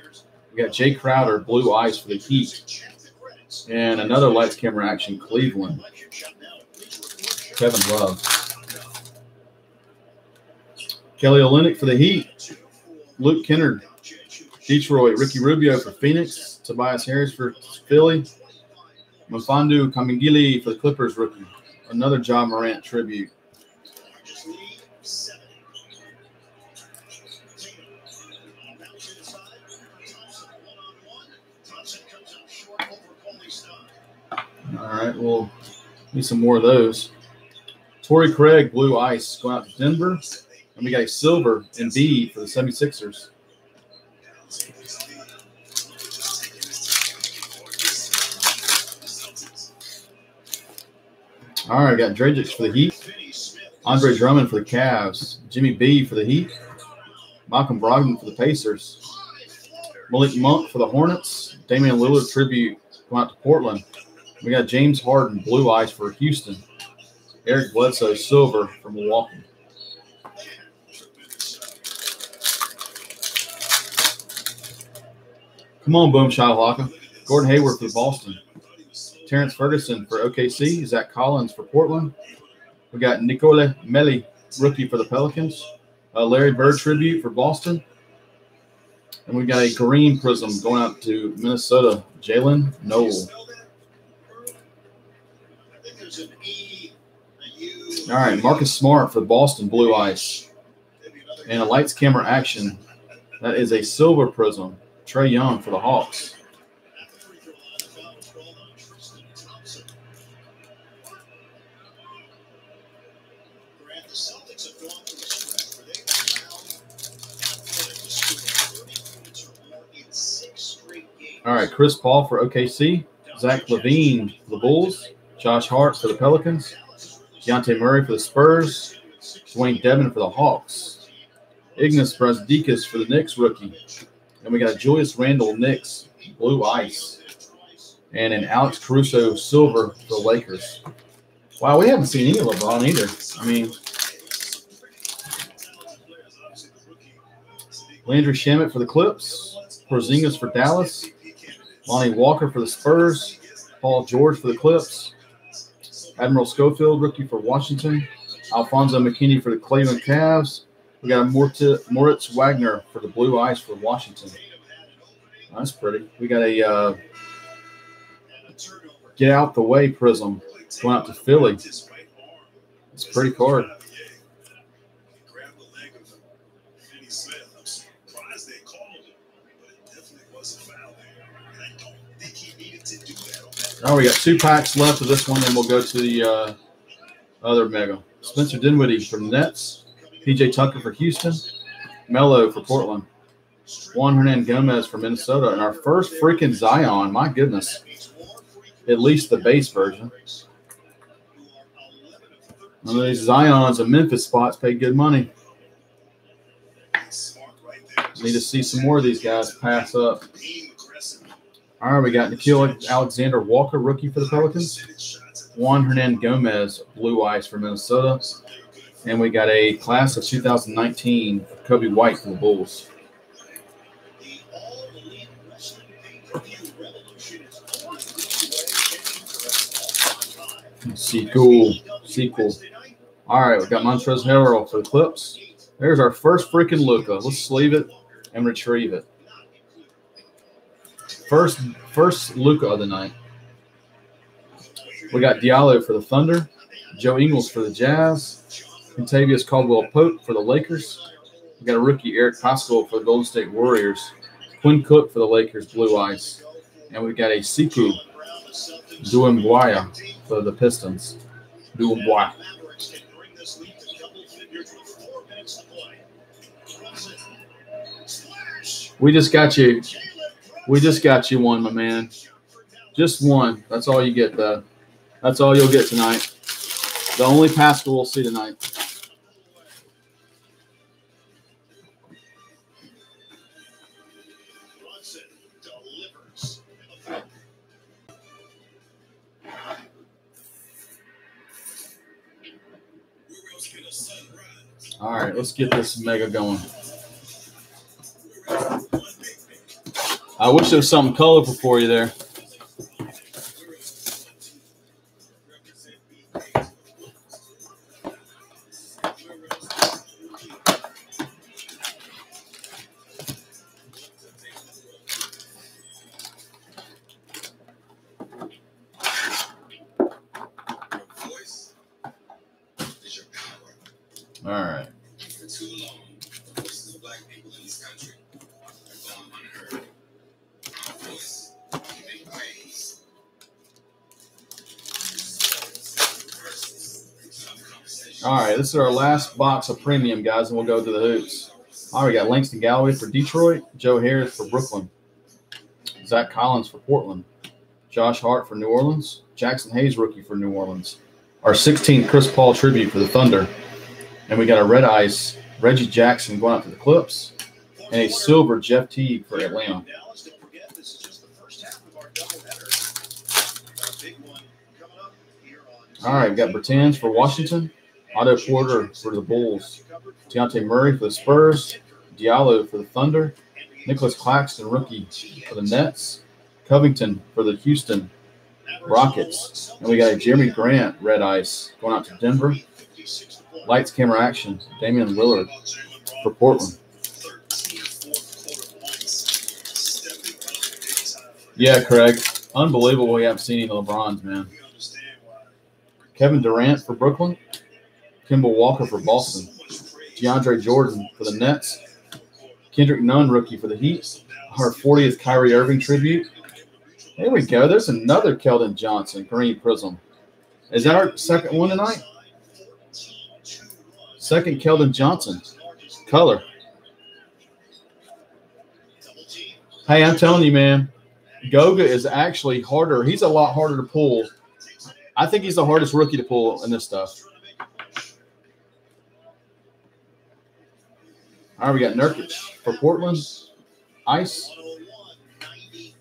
We got Jae Crowder, blue Eyes for the Heat. And another lights camera action, Cleveland. Kevin Love. Kelly Olynyk for the Heat. Luke Kennard, Detroit. Ricky Rubio for Phoenix. Tobias Harris for Philly. Mfiondu Kabengele for the Clippers rookie. Another Ja Morant tribute. All right, we'll need some more of those. Torrey Craig, blue ice, go out to Denver. And we got silver and B for the 76ers. All right, I got Dragic for the Heat. Andre Drummond for the Cavs. Jimmy B for the Heat. Malcolm Brogdon for the Pacers. Malik Monk for the Hornets. Damian Lillard tribute going out to Portland. We got James Harden, blue eyes for Houston. Eric Bledsoe, silver for Milwaukee. Come on, Boom Shot Gordon Hayward for Boston. Terrance Ferguson for OKC. Zach Collins for Portland. We got Nicolo Melli, rookie for the Pelicans. Uh, Larry Bird tribute for Boston. And we got a green prism going out to Minnesota. Jaylen Nowell. All right, Marcus Smart for Boston Blue Ice. And a lights camera action. That is a silver prism. Trae Young for the Hawks. At the free throw line, the foul was called on Tristan Thompson. Grant, the Celtics have gone through a stretch where they've allowed opponent to score 30 points or more in six straight games. All right, Chris Paul for OKC. Zach LaVine for the Bulls. Josh Hart for the Pelicans. Dejounte Murray for the Spurs. Dewayne Dedmon for the Hawks. Ignas Brazdeikis for the Knicks rookie. And we got Julius Randle Knicks blue ice. And an Alex Caruso silver for the Lakers. Wow, we haven't seen any of LeBron either. I mean, Landry Shamet for the Clips. Porzingis for Dallas. Lonnie Walker for the Spurs. Paul George for the Clips. Admiral Schofield, rookie for Washington. Alfonzo McKinnie for the Cleveland Cavs. We got Moritz Wagner for the Blue Ice for Washington. That's pretty. We got a uh, get out the way prism going out to Philly. It's pretty card. Right, we got two packs left of this one, and we'll go to the uh, other mega. Spencer Dinwiddie from Nets. PJ Tucker for Houston. Melo for Portland. Juan Hernangomez for Minnesota. And our first freaking Zion. My goodness. at least the base version. One of these Zions and Memphis spots pay good money. Need to see some more of these guys pass up. All right, we got Nickeil Alexander Walker, rookie for the Pelicans. Juan Hernangomez, blue ice for Minnesota. And we got a class of 2019, Coby White for the Bulls. Sequel. Sequel. All right, we got Montrezl Harrell for the Clips. There's our first freaking Luka. Let's sleeve it and retrieve it. First, first Luka of the night. We got Diallo for the Thunder, Joe Ingles for the Jazz, Kentavious Caldwell Pope for the Lakers. We got a rookie Eric Paschall for the Golden State Warriors, Quinn Cook for the Lakers Blue Ice, and we've got a Sekou Doumbouya for the Pistons. Splash! We just got you. We just got you one, my man. Just one. That's all you get, though. That's all you'll get tonight. The only Paschall we'll see tonight. Right, let's get this mega going. I wish there was something colorful for you there. Last box of premium, guys, and we'll go to the hoops. All right, we got Langston Galloway for Detroit, Joe Harris for Brooklyn, Zach Collins for Portland, Josh Hart for New Orleans, Jaxson Hayes, rookie for New Orleans. Our 16th Chris Paul tribute for the Thunder. And we got a red ice, Reggie Jackson going out to the Clips, and a silver Jeff Teague for Atlanta. All right, we got Bertans for Washington, Otto Porter for the Bulls, Dejounte Murray for the Spurs, Diallo for the Thunder, Nicolas Claxton, rookie for the Nets, Covington for the Houston Rockets, and we got a Jerami Grant red ice going out to Denver. Lights, camera, action. Damian Lillard for Portland. Yeah, Craig. Unbelievable we haven't seen any LeBrons, man. Kevin Durant for Brooklyn. Kemba Walker for Boston. DeAndre Jordan for the Nets. Kendrick Nunn, rookie for the Heat. Our 40th Kyrie Irving tribute. There we go. There's another Keldon Johnson, Green Prism. Is that our second one tonight? Second Keldon Johnson. Color. Hey, I'm telling you, man, Goga is actually harder. He's a lot harder to pull. I think he's the hardest rookie to pull in this stuff. All right, we got Nurkic for Portland, Ice,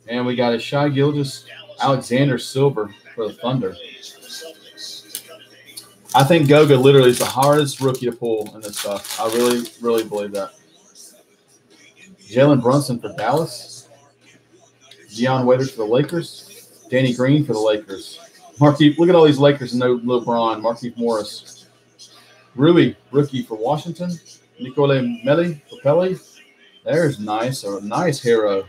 and we got a Shai Gilgeous Alexander Silver for the Thunder. I think Goga literally is the hardest rookie to pull in this stuff. I really, really believe that. Jalen Brunson for Dallas. Dion Waiters for the Lakers. Danny Green for the Lakers. Markeith, look at all these Lakers and no LeBron. Markieff Morris. Rui, rookie for Washington. Nicolo Melli for Pelly. There's nice. A nice Herro.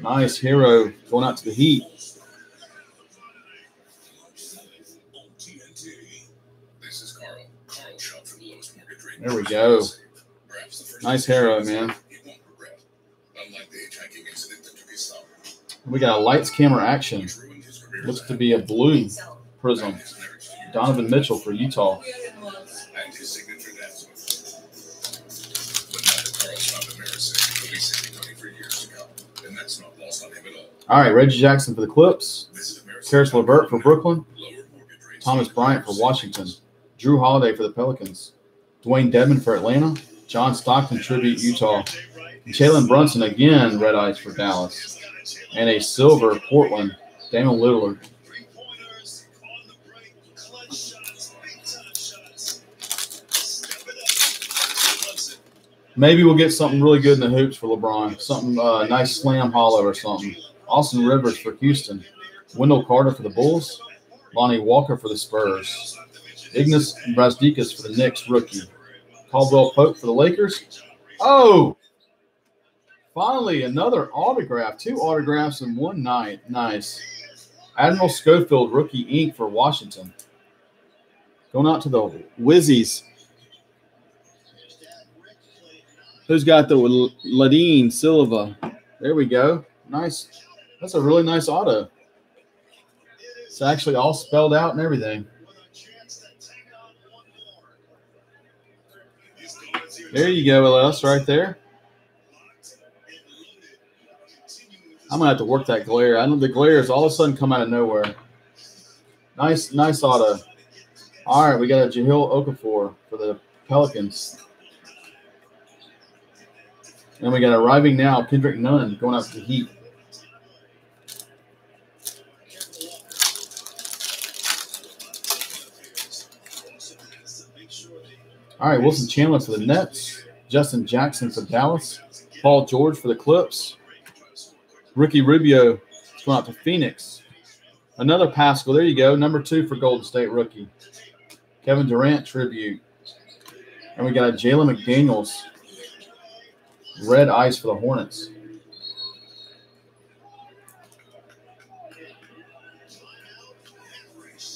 Nice Herro going out to the Heat. There we go. Nice Herro, man. We got a lights, camera, action. Looks to be a blue prism. Donovan Mitchell for Utah. All right, Reggie Jackson for the Clips. Caris LeVert for Brooklyn. Thomas Bryant for Washington. Jrue Holiday for the Pelicans. Dewayne Dedmon for Atlanta. John Stockton tribute Utah. Jalen Brunson again, red eyes for Dallas. And a silver Portland, Damian Lillard. Maybe we'll get something really good in the hoops for LeBron. Something uh, nice slam hollow or something. Austin Rivers for Houston. Wendell Carter for the Bulls. Lonnie Walker for the Spurs. Ignas Brazdeikis for the Knicks, rookie. Caldwell Pope for the Lakers. Oh! Finally, another autograph. Two autographs in one night. Nice. Admiral Schofield, rookie ink for Washington. Going out to the Wizzies. Who's got the Ladine Silva? There we go. Nice. That's a really nice auto. It's actually all spelled out and everything. There you go, LS, right there. I'm gonna have to work that glare. I know the glare is all of a sudden come out of nowhere. Nice, nice auto. All right, we got a Jahlil Okafor for the Pelicans. And we got arriving now, Kendrick Nunn going out to the Heat. All right, Wilson Chandler for the Nets, Justin Jackson for Dallas, Paul George for the Clips, Ricky Rubio going out to Phoenix. Another Paschall. There you go. Number two for Golden State rookie. Kevin Durant tribute. And we got Jalen McDaniels. Red eyes for the Hornets.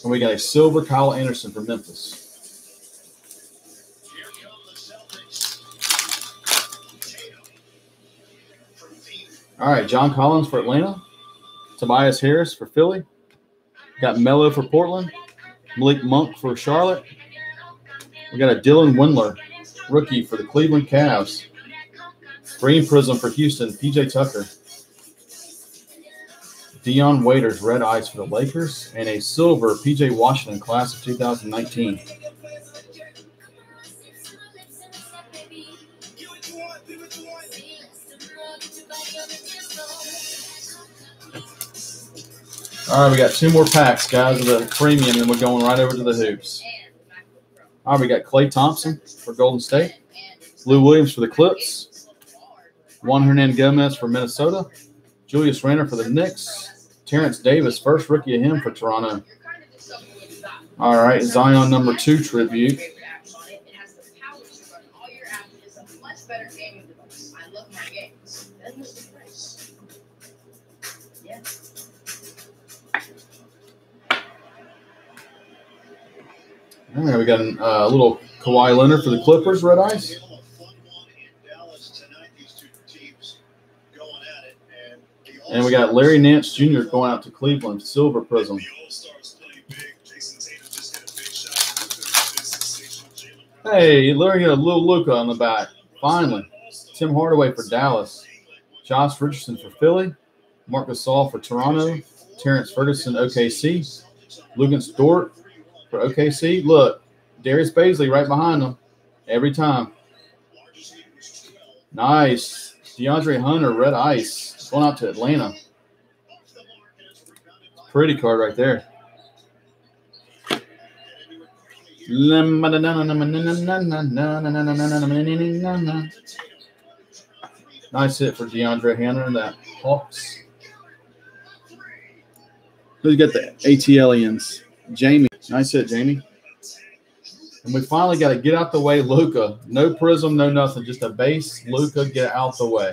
And we got a silver Kyle Anderson for Memphis. All right, John Collins for Atlanta. Tobias Harris for Philly. Got Melo for Portland. Malik Monk for Charlotte. We got a Dylan Windler, rookie for the Cleveland Cavs. Green Prism for Houston, PJ Tucker. Dion Waiters, red ice for the Lakers. And a silver PJ Washington, class of 2019. All right, we got two more packs, guys, of the premium, and we're going right over to the hoops. All right, we got Klay Thompson for Golden State, Lou Williams for the Clips, Juan Hernangomez for Minnesota, Julius Randle for the Knicks, Terrence Davis, first rookie of him for Toronto. All right, Zion number two tribute. All right, we got a uh, little Kawhi Leonard for the Clippers, red ice. And we got Larry Nance Jr. going out to Cleveland, silver prism. Hey, Larry got a little Luka on the back. Finally, Tim Hardaway for Dallas, Josh Richardson for Philly, Marcus Gasol for Toronto, Terrence Ferguson OKC, Luguentz Dort for OKC. Look, Darius Bazley right behind them every time. Nice. DeAndre Hunter, red ice, going out to Atlanta. Pretty card right there. Nice hit for DeAndre Hunter and that Hawks. Who's got the ATLians? Jamie. Nice hit, Jamie. And we finally got to get out the way, Luka. No prism, no nothing. Just a base. Luka, get out the way.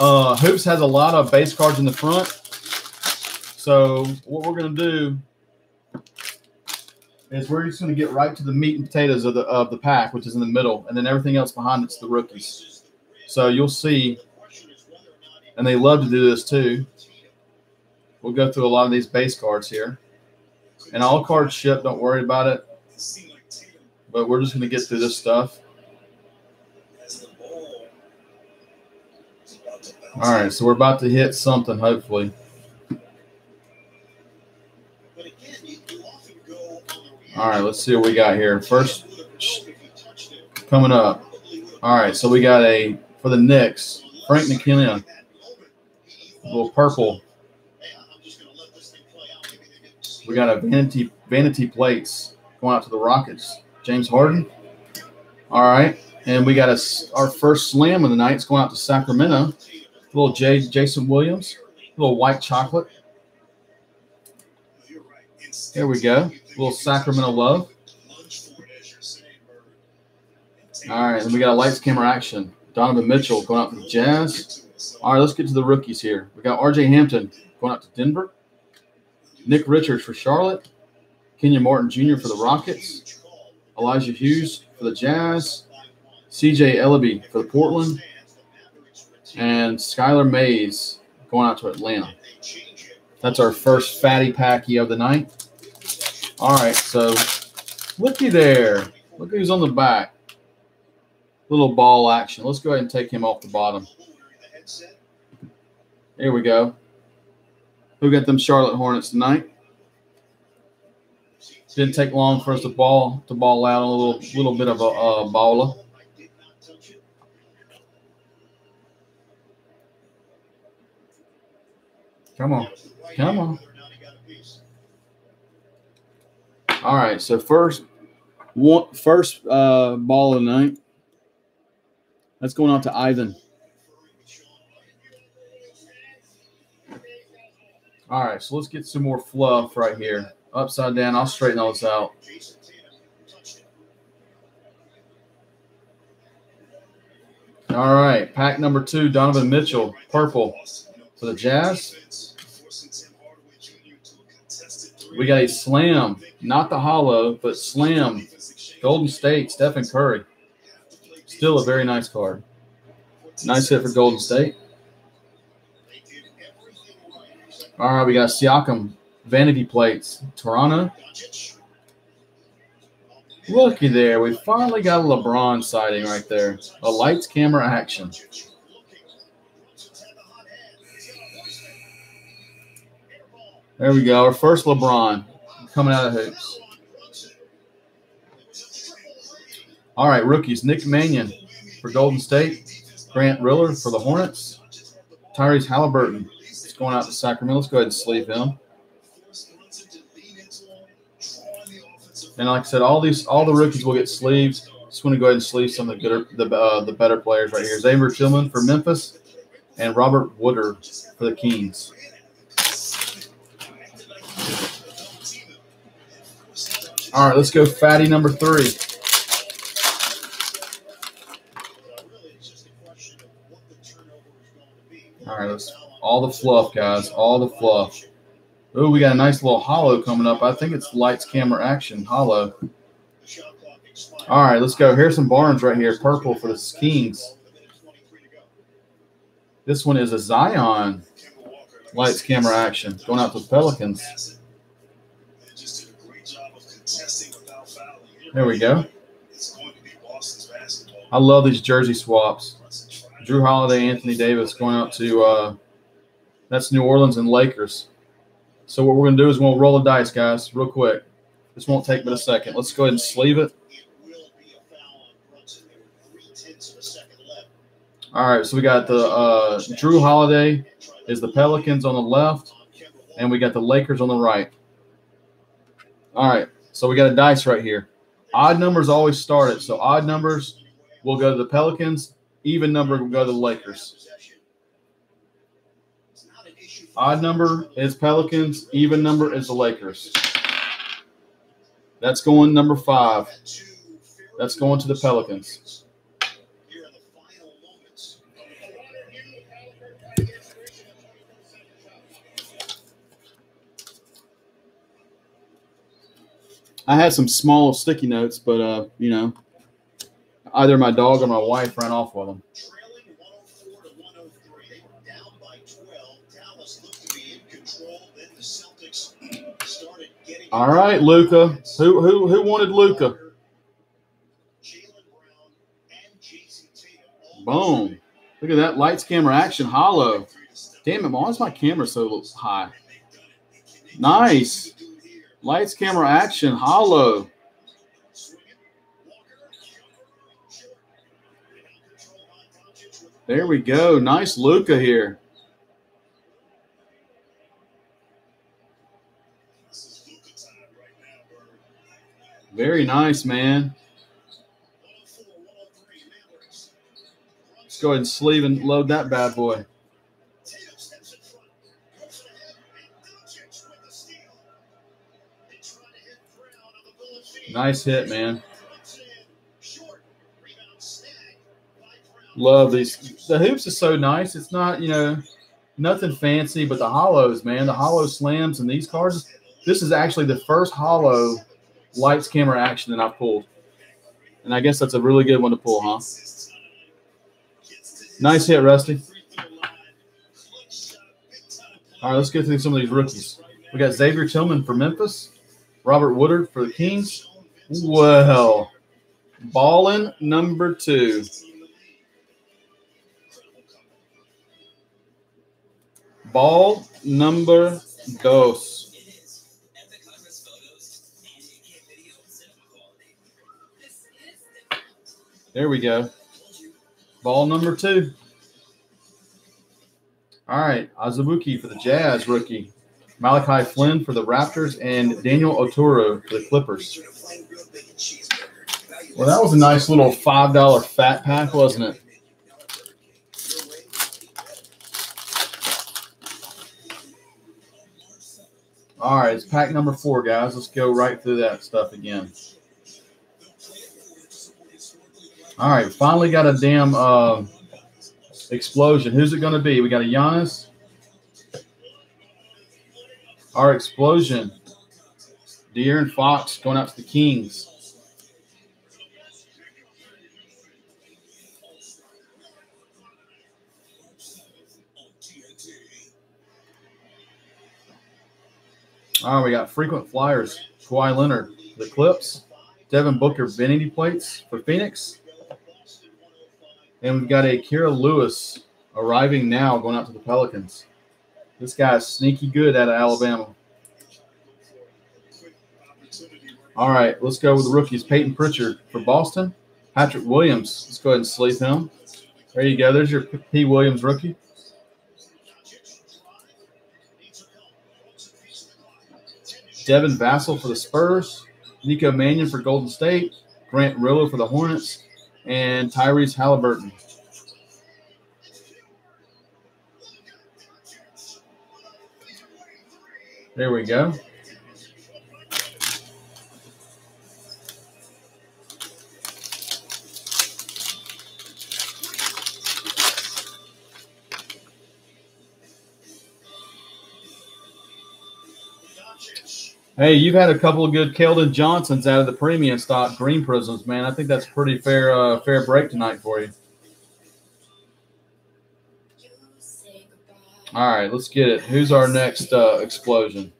uh, Hoops has a lot of base cards in the front. So, what we're going to do is we're just going to get right to the meat and potatoes of the of the pack, which is in the middle, and then everything else behind it's the rookies. So you'll see, and they love to do this too. We'll go through a lot of these base cards here, and all cards ship. Don't worry about it. But we're just going to get through this stuff. All right, so we're about to hit something, hopefully. But again, you, you often go on the All right, let's see what we got here. First, Would have known if he touched it, coming up. probably would have All right, so we got a for the Knicks, Frank McKinnon, a little purple. Hey, I'm just going to let this thing play out. Maybe they didn't see We got a vanity vanity plates going out to the Rockets, James Harden. All right, and we got a our first slam of the night. It's going out to Sacramento. A little J, Jason Williams, a little white chocolate. There we go. A little Sacramento love. All right, and we got a lights camera action. Donovan Mitchell going out to the Jazz. All right, let's get to the rookies here. We got R.J. Hampton going out to Denver. Nick Richards for Charlotte. Kenyon Martin Jr. for the Rockets. Elijah Hughes for the Jazz. C.J. Elleby for the Portland. And Skylar Mays going out to Atlanta. That's our first fatty packy of the night. All right, so looky there. Look who's on the back. Little ball action. Let's go ahead and take him off the bottom. Here we go. Who got them Charlotte Hornets tonight? Didn't take long for us to ball to ball out a little little bit of a uh, baller. Come on, come on. All right, so first one first uh, ball of the night. That's going out to Ivan. All right, so let's get some more fluff right here. Upside down. I'll straighten all this out. All right, pack number two, Donovan Mitchell, purple for the Jazz. We got a slam, not the hollow, but slam. Golden State, Stephen Curry. Still a very nice card. Nice hit for Golden State. All right, we got Siakam, vanity plates, Toronto. Looky there, we finally got a LeBron sighting right there. A lights, camera, action. There we go. Our first LeBron coming out of hoops. All right, rookies. Nick Mannion for Golden State. Grant Riller for the Hornets. Tyrese Haliburton. It's going out to Sacramento. Let's go ahead and sleeve him. And like I said, all these, all the rookies will get sleeves. Just want to go ahead and sleeve some of the good, the uh, the better players right here. Xavier Tillman for Memphis, and Robert Woodard for the Kings. All right, let's go fatty number three. All right, let's all the fluff, guys. All the fluff. Oh, we got a nice little hollow coming up. I think it's lights, camera, action hollow. All right, let's go. Harrison Barnes right here, purple for the Kings. This one is a Zion lights, camera, action going out to the Pelicans. There we go. I love these jersey swaps. Jrue Holiday, Anthony Davis going out to uh, that's New Orleans and Lakers. So what we're gonna do is we'll roll the dice, guys, real quick. This won't take but a second. Let's go ahead and sleeve it. All right, so we got the uh, Jrue Holiday is the Pelicans on the left, and we got the Lakers on the right. All right, so we got a dice right here. Odd numbers always start it, so odd numbers will go to the Pelicans. Even number will go to the Lakers. Odd number is Pelicans. Even number is the Lakers. That's going number five. That's going to the Pelicans. Here in the final moments. I had some small sticky notes, but uh, you know, either my dog or my wife ran off with them. Trailing 104 to 103. They were down by 12. Dallas looked to be in control. Then the Celtics started getting. All right, Luka. Who who who wanted Luka? Boom. Look at that lights, camera, action, hollow. Damn it, why is my camera so high? Nice. Lights, camera, action, hollow. There we go. Nice Luka here. Very nice, man. 104, 103. Mavericks. Let's go ahead and sleeve and load that bad boy. Nice hit, man. Love these. The hoops is so nice. It's not, you know, nothing fancy, but the hollows, man, the hollow slams and these cards. This is actually the first hollow lights, camera, action that I've pulled. And I guess that's a really good one to pull, huh? Nice hit, Rusty. All right, let's get through some of these rookies. We got Xavier Tillman for Memphis, Robert Woodard for the Kings. Well, ballin' number two. Ball number dos. It is. Epic Congress photos, 8K video, cinema quality. This is different. There we go. Ball number two. All right, Azubuike for the Jazz rookie, Malachi Flynn for the Raptors, and Daniel Oturu for the Clippers. Well, that was a nice little five dollar fat pack, wasn't it? All right, it's pack number four, guys. Let's go right through that stuff again. All right, finally got a damn uh, explosion. Who's it going to be? We got a Giannis. Our explosion. De'Aaron Fox going out to the Kings. All right, we got frequent flyers. Kawhi Leonard, the Clips. Devin Booker, vanity plates for Phoenix. And we've got a Kira Lewis arriving now, going out to the Pelicans. This guy's sneaky good out of Alabama. All right, let's go with the rookies. Peyton Pritchard for Boston. Patrick Williams. Let's go ahead and sleep him. There you go. There's your P. Williams rookie. Devin Vassell for the Spurs. Nico Mannion for Golden State. Grant Riller for the Hornets. And Tyrese Haliburton. There we go. Hey, you've had a couple of good Keldon Johnsons out of the premium stock green prisms, man. I think that's pretty fair uh, fair break tonight for you. All right, let's get it. Who's our next uh, explosion?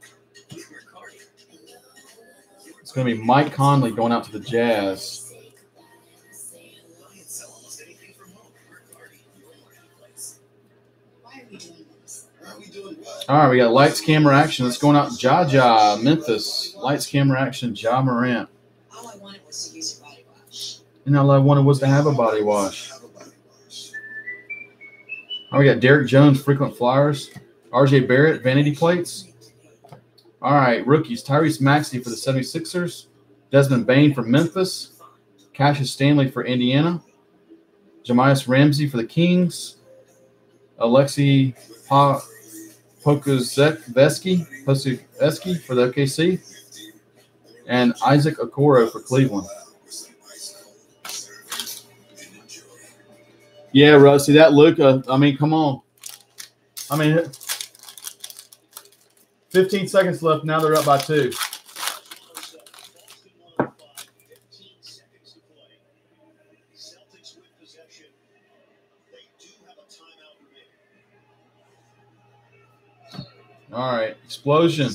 It's going to be Mike Conley going out to the Jazz. Why are we doing this? Why are we doing what? All right, we got lights, camera, action. Let's going out. Ja Ja, Memphis. Lights, camera, action. Ja Morant. All I wanted was to use your body wash. And all I wanted was to have a body wash. Have a body wash. Right, we got Derrick Jones, frequent flyers. RJ Barrett, vanity plates. All right, rookies. Tyrese Maxey for the 76ers. Desmond Bane for Memphis. Cassius Stanley for Indiana. Jahmi'us Ramsey for the Kings. Alexei pa- Pokusevski for the OKC. and Isaac Okoro for Cleveland. Yeah, Rusty, that Luka. I mean, come on. I mean, 15 seconds left. Now they're up by two. Boston one on five, 15 seconds to play. Celtics with possession. They do have a timeout remaining. All right, explosion.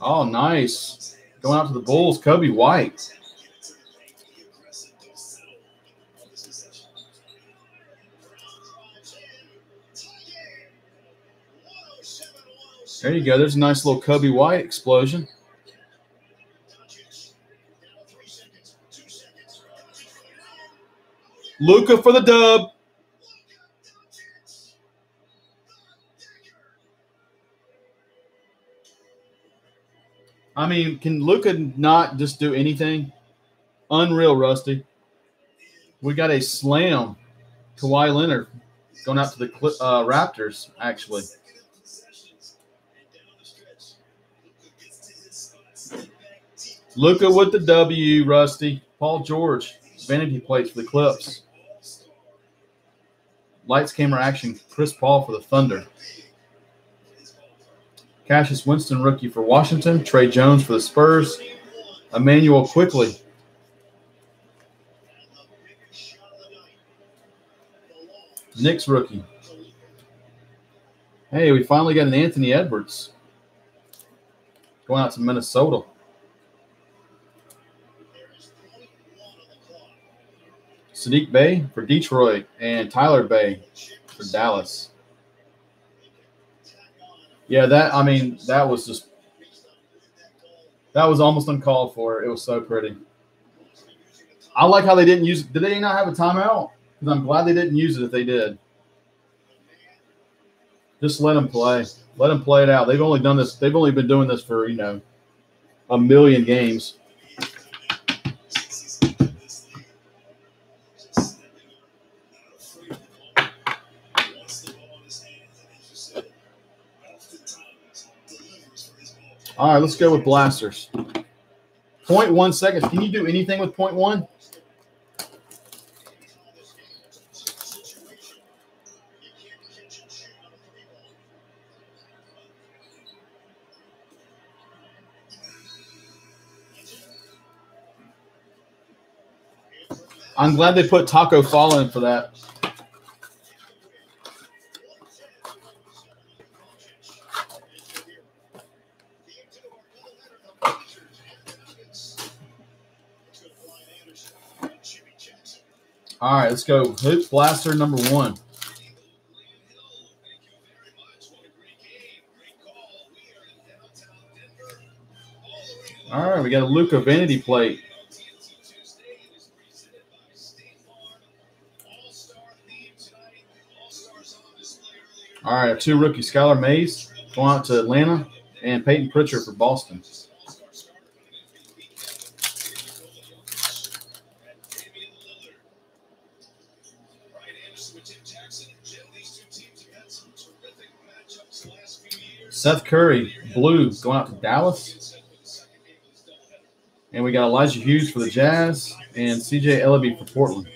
Oh, nice. Going out to the Bulls, Coby White. There you go. There's a nice little Coby White explosion. Luka for the dub. I mean, can Luka not just do anything? Unreal, Rusty. We got a slam. Kawhi Leonard going out to the uh, Raptors, actually. Luka with the W, Rusty. Paul George, vanity plates for the Clips. Lights, camera, action. Chris Paul for the Thunder. Cassius Winston, rookie for Washington. Tre Jones for the Spurs. Immanuel Quickley. Knicks rookie. Hey, we finally got an Anthony Edwards. Going out to Minnesota. Saddiq Bey for Detroit and Tyler Bey for Dallas. Yeah, that I mean that was just that was almost uncalled for. It was so pretty. I like how they didn't use. Did they not have a timeout? Because I'm glad they didn't use it if they did. Just let them play. Let them play it out. They've only done this. They've only been doing this for you know a million games. All right, let's go with blasters. Point one seconds. Can you do anything with point one? I'm glad they put Taco Fall in for that. All right, let's go. Hoop blaster number one. All right, we got a Luka vanity plate. All right, two rookie Skylar Mays going out to Atlanta and Peyton Pritchard for Boston. Seth Curry, blue, going out to Dallas. And we got Elijah Hughes for the Jazz and CJ Elleby for Portland.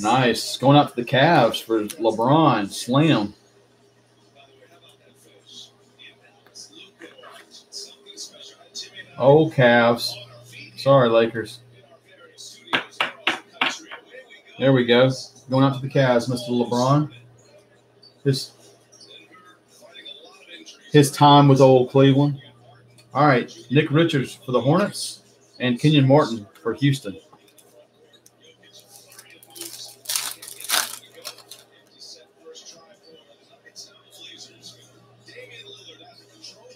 Nice. Going out to the Cavs for LeBron. Slam. Oh, Cavs. Sorry, Lakers. There we go. Going out to the Cavs, Mr. LeBron. His, his time with old Cleveland. All right. Nick Richards for the Hornets and Kenyon Martin for Houston.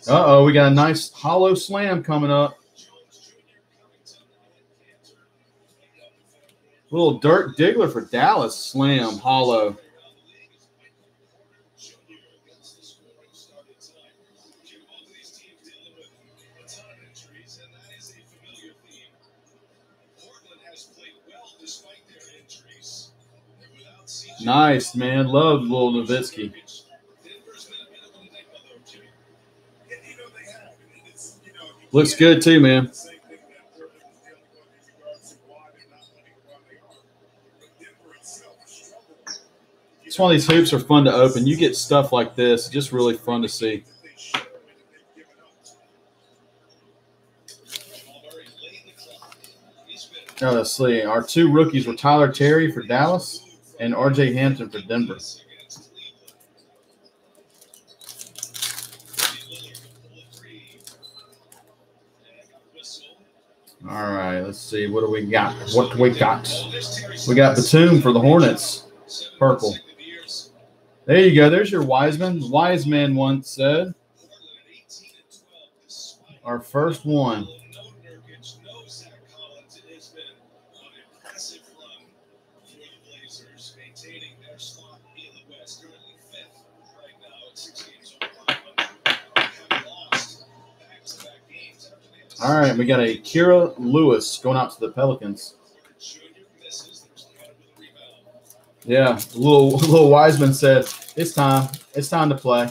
Uh oh, we got a nice hollow slam coming up. Little Dirk Diggler for Dallas slam hollow. Nice, man. Love little Nowitzki. Looks good too, man. It's one of these hoops are fun to open. You get stuff like this, just really fun to see. Now let's see. Our two rookies were Tyrell Terry for Dallas and RJ Hampton for Denver. All right, let's see. What do we got? What do we got? We got Batum for the Hornets. Purple. There you go. There's your Wiseman. Wise man once said, our first one. All right, we got a Kira Lewis going out to the Pelicans. Yeah, little [LAUGHS] little Wiseman said it's time. It's time to play.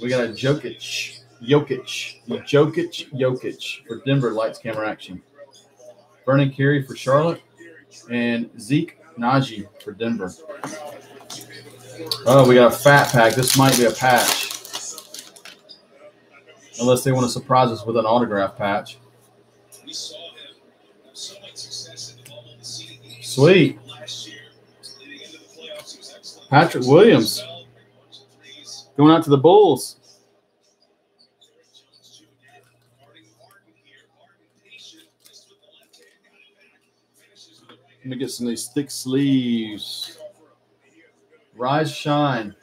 We got a Jokic, Jokic, Jokic, Jokic for Denver lights camera action. Vernon Carey for Charlotte, and Zeke Nnaji for Denver. Oh, we got a fat pack. This might be a patch. Unless they want to surprise us with an autograph patch. Sweet. Patrick Williams going out to the Bulls. Let me get some of these thick sleeves. Rise, shine.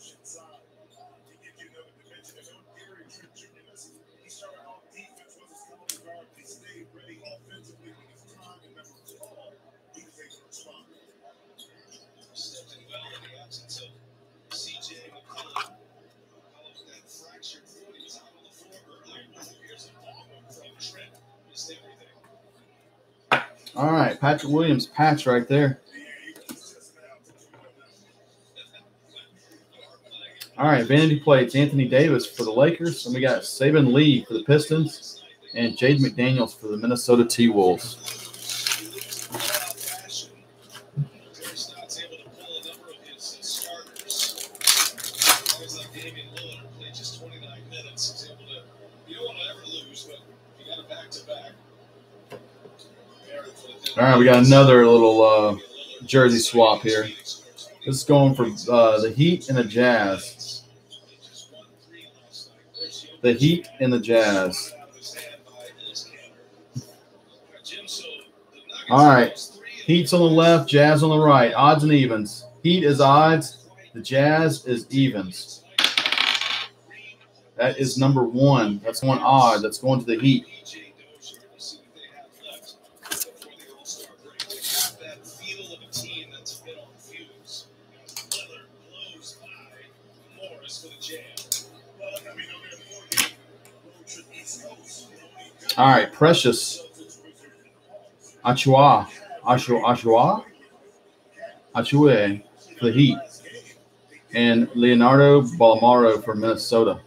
All right, Patrick Williams patch right there. All right, vanity plates. Anthony Davis for the Lakers, and we got Saben Lee for the Pistons, and Jade McDaniels for the Minnesota T Wolves. All right, we got another little uh, jersey swap here. This is going for uh, the Heat and the Jazz. The Heat and the Jazz. All right. Heat's on the left, Jazz on the right. Odds and evens. Heat is odds. The Jazz is evens. That is number one. That's one odd. That's going to the Heat. All right, Precious Achiuwa, Achiuwa, Achiuwa, Achiuwa for the Heat, and Leonardo Bolmaro for Minnesota.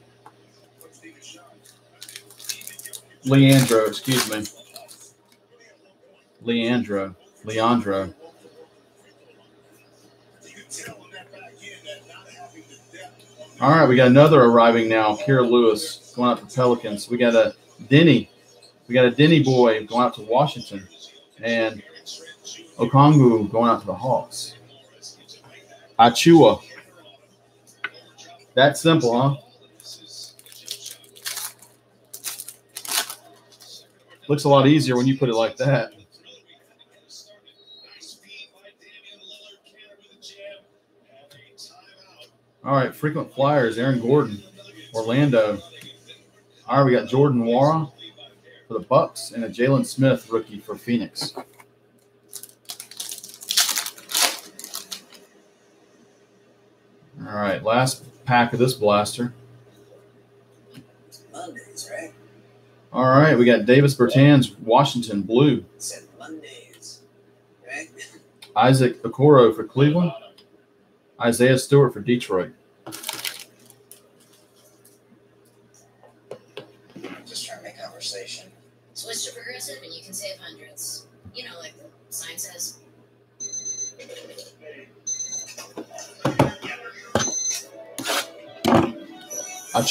Leandro, excuse me. Leandro, Leandro. All right, we got another arriving now. Kira Lewis going out to Pelicans. We got a Denny. We got a Denny boy going out to Washington. And Okongwu going out to the Hawks. Achiuwa. That simple, huh? Looks a lot easier when you put it like that. All right, frequent flyers, Aaron Gordon, Orlando. All right, we got Jordan Nwora for the Bucks and a Jalen Smith rookie for Phoenix. All right, last pack of this blaster. Mondays, right? All right, we got Davis Bertans, Washington Blue. Said Mondays. Right? [LAUGHS] Isaac Okoro for Cleveland. Isaiah Stewart for Detroit.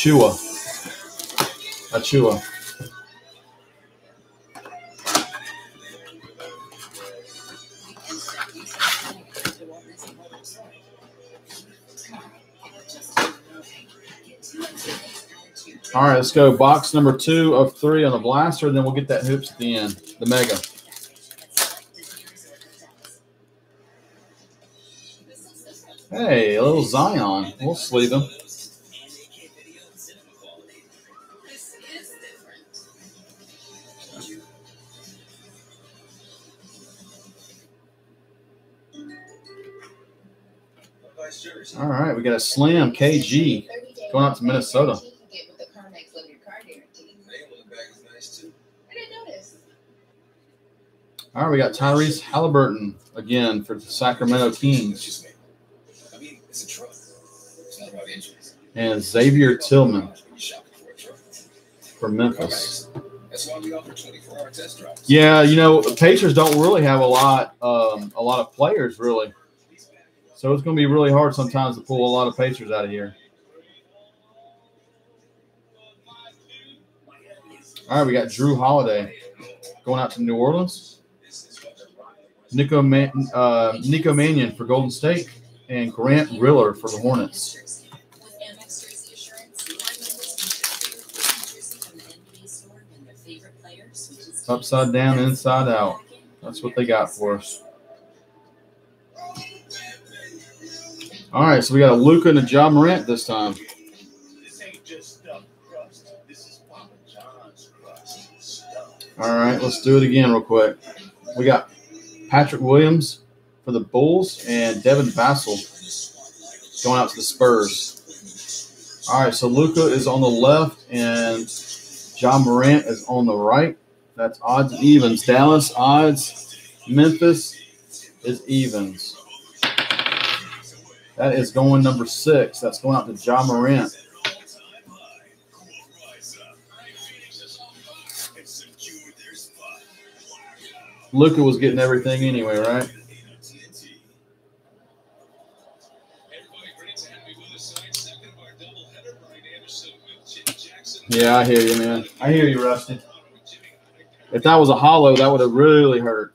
Achiuwa. Achiuwa. All right, let's go. Box number two of three on the blaster, and then we'll get that hoops at the end. The mega. Hey, a little Zion. We'll sleeve him. Slam KG. Going out to Minnesota. All right, we got Tyrese Haliburton again for the Sacramento Kings and Xavier Tillman for Memphis. That's why we offer 24-hour test drives. Yeah, you know, Pacers don't really have a lot, um, a lot of players really, so it's going to be really hard sometimes to pull a lot of Pacers out of here. All right, we got Jrue Holiday going out to New Orleans. Nico Man, uh, Nico Mannion for Golden State and Grant Riller for the Hornets. Upside down, inside out. That's what they got for us. All right, so we got a Luka and a Ja Morant this time. All right, let's do it again real quick. We got Patrick Williams for the Bulls and Devin Vassell going out to the Spurs. All right, so Luka is on the left and Ja Morant is on the right. That's odds and evens. Dallas odds, Memphis is evens. That is going number six. That's going out to Ja Morant. Luka was getting everything anyway, right? Everybody ready to have me with us tonight. Second of our doubleheader, Brian Anderson with Jimmy Jackson. Yeah, I hear you, man. I hear you, Rusty. If that was a hollow, that would have really hurt.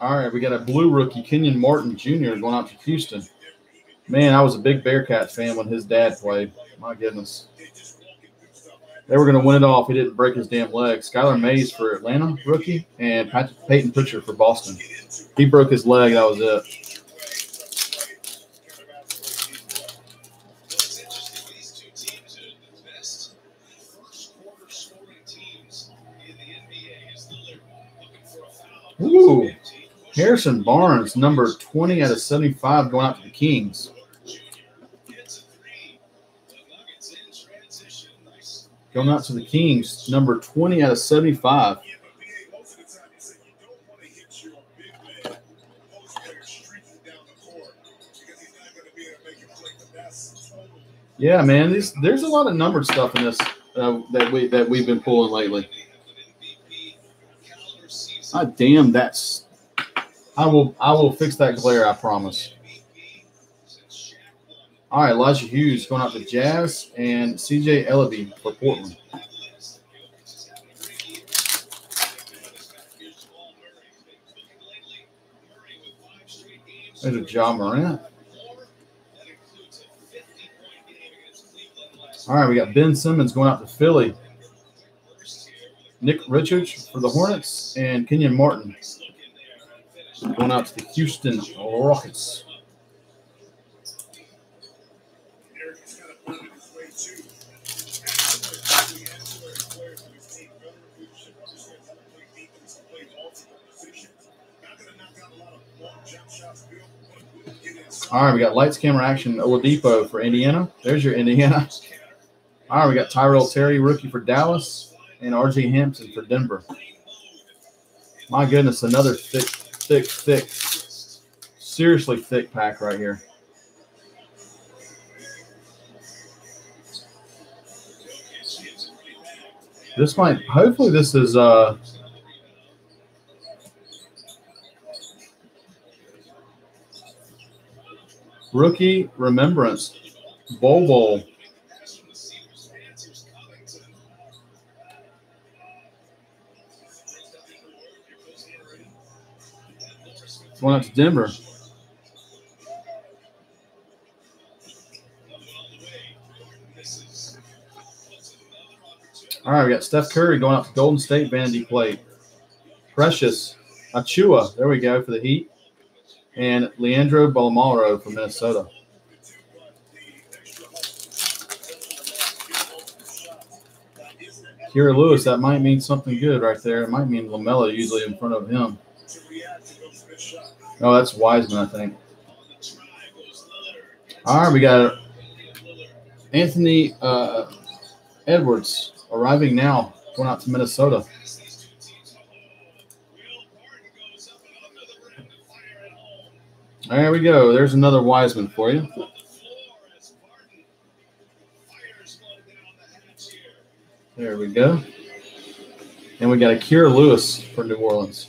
All right, we got a blue rookie, Kenyon Martin Jr. going out to Houston. Man, I was a big Bearcats fan when his dad played. My goodness. They were going to win it off. He didn't break his damn leg. Skylar Mays for Atlanta, rookie, and Pat- Peyton Pritchard for Boston. He broke his leg. That was it. Is? Ooh. Harrison Barnes, number 20 out of 75, going out to the Kings. Going out to the Kings, number 20 out of 75. Yeah, but BA, most of the time you say you don't want to hit your big man, post player streaking down the court because he's not going to be able to make you play. But that's totally Yeah, man, these, there's a lot of numbered stuff in this uh, that we that we've been pulling lately. Ah, damn, that's. I will I will fix that glare. I promise. All right, Elijah Hughes going out to Jazz and CJ Elleby for Portland. There's a Ja Morant. All right, we got Ben Simmons going out to Philly. Nick Richards for the Hornets and Kenyon Martin going out to the Houston Rockets. All right, we got lights, camera, action. Oladipo for Indiana. There's your Indiana. All right, we got Tyrell Terry, rookie for Dallas, and RJ Hampton for Denver. My goodness, another thick, thick, thick, seriously thick pack right here. This might, hopefully, this is uh, rookie remembrance Bol Bol. Going out to Denver. All right, we got Steph Curry going out to Golden State Vanity Plate. Precious Achiuwa, there we go for the Heat. And Leandro Bolmaro from Minnesota. Kira Lewis, that might mean something good right there. It might mean LaMelo usually in front of him. Oh, that's Wiseman, I think. All right, we got Anthony uh, Edwards arriving now, going out to Minnesota. There we go. There's another Wiseman for you. There we go. And we got a Kira Lewis for New Orleans.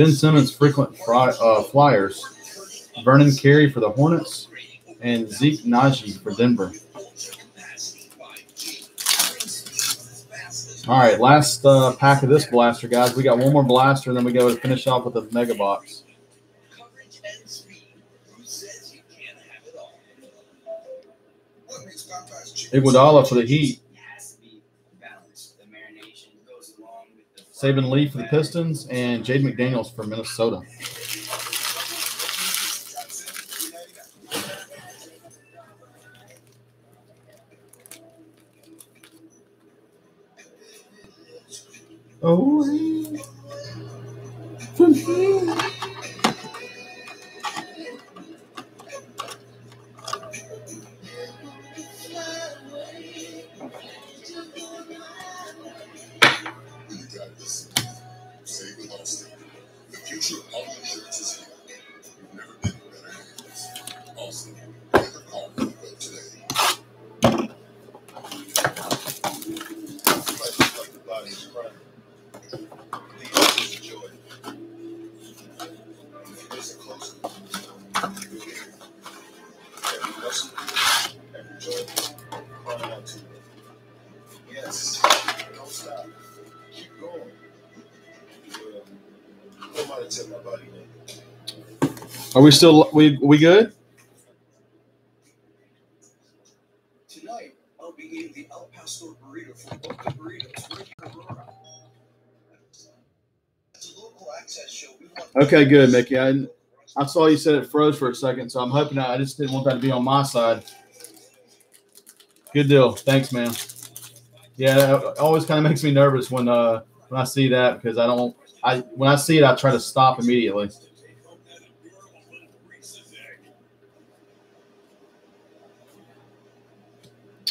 Ben Simmons frequent uh, flyers. Vernon Carey for the Hornets and Zeke Nnaji for Denver. All right, last uh, pack of this blaster, guys. We got one more blaster, and then we go to finish off with the mega box. Iguodala for the Heat. It has to be balanced. The marination goes along with the Saben Lee for the Pistons, and Jaden McDaniels for Minnesota. Oh, Away from here. Are we still we we good? Tonight, I'll be eating the El Pastor burrito from Boca Burritos, It's a local access show. Okay, good, Mickey. I I saw you said it froze for a second, so I'm hoping I, I just didn't want that to be on my side. Good deal. Thanks, man. Yeah, it always kind of makes me nervous when uh when I see that because I don't I when I see it I try to stop immediately.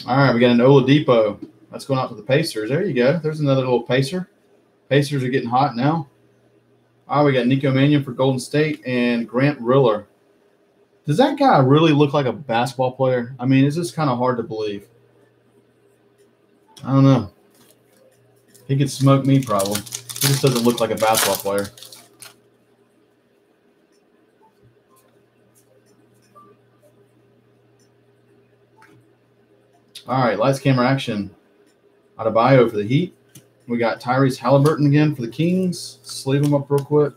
All right, we got an Oladipo. That's going out to the Pacers. There you go. There's another little Pacer. Pacers are getting hot now. All right, we got Nico Mannion for Golden State and Grant Riller. Does that guy really look like a basketball player? I mean, it's just kind of hard to believe. I don't know. He could smoke me probably. He just doesn't look like a basketball player. All right, lights, camera, action. Adebayo for the Heat. We got Tyrese Haliburton again for the Kings. Sleeve him up real quick.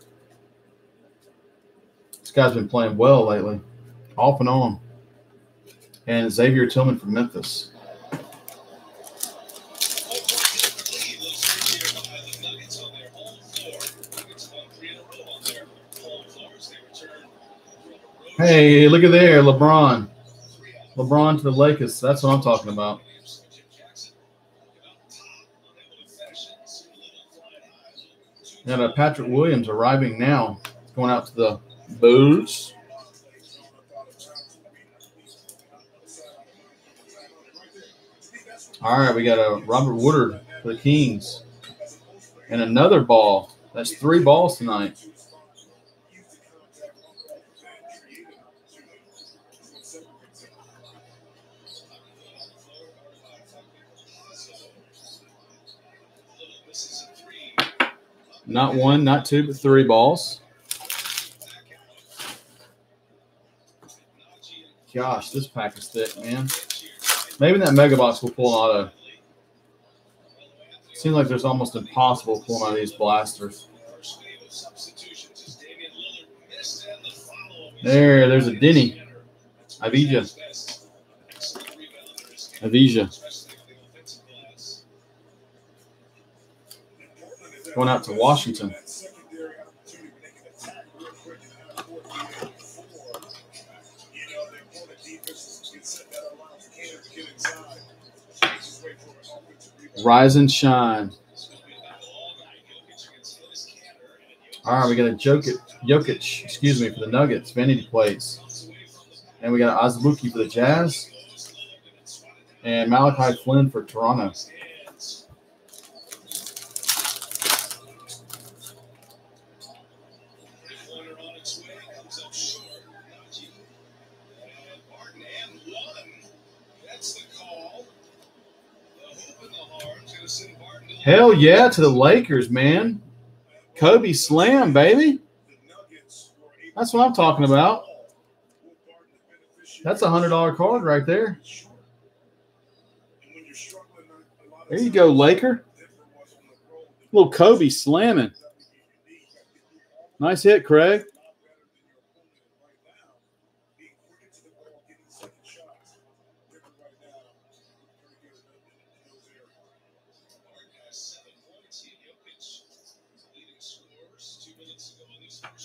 This guy's been playing well lately, off and on. And Xavier Tillman from Memphis. Hey, look at there, LeBron. LeBron to the Lakers. That's what I'm talking about. And a Patrick Williams arriving now. Going out to the Bulls. All right, we got a Robert Woodard for the Kings. And another ball. That's three balls tonight. Not one, not two, but three balls. Gosh, this pack is thick, man. Maybe that mega box will pull an auto. Seems like there's almost impossible pulling out of these blasters. There, there's a Deni. Avdija. Avdija. Going out to Washington. Rise and shine. All right, we got a Jokic, Jokic, excuse me, for the Nuggets, vanity plates. And we got Azubuike for the Jazz. And Malachi Flynn for Toronto. Hell yeah to the Lakers, man. Kobe Slam, baby. That's what I'm talking about. That's a hundred dollar card right there. There you go, Laker. Little Kobe slamming. Nice hit, Craig.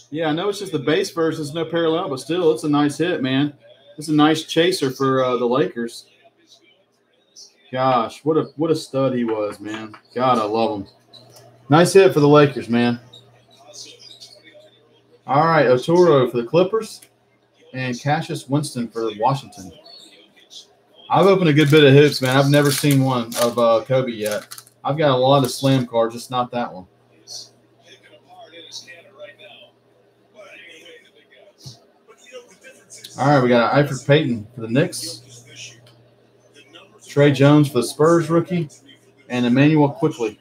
Yeah, I know it's just the base version. There's no parallel, but still, it's a nice hit, man. It's a nice chaser for uh, the Lakers. Gosh, what a what a stud he was, man. God, I love him. Nice hit for the Lakers, man. All right, Oturu for the Clippers, and Cassius Winston for Washington. I've opened a good bit of hoops, man. I've never seen one of uh, Kobe yet. I've got a lot of slam cards, just not that one. All right, we got Elfrid Payton for the Knicks, Tre Jones for the Spurs rookie, and Immanuel Quickley.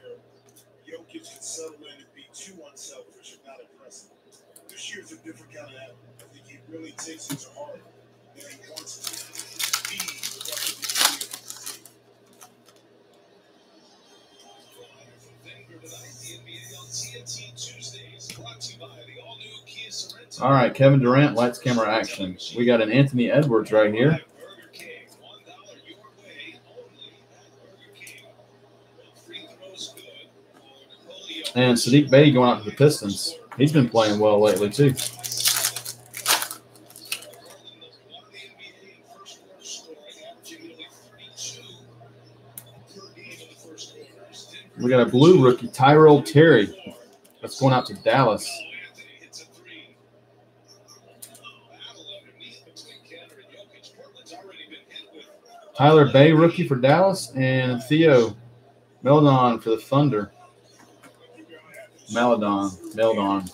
All right, Kevin Durant, lights, camera, action. We got an Anthony Edwards right here. And Sadiq Bey going out to the Pistons. He's been playing well lately, too. We got a blue rookie, Tyrell Terry. That's going out to Dallas. Tyler Bey, rookie for Dallas, and Theo Meldon for the Thunder. Meladon, Meldon.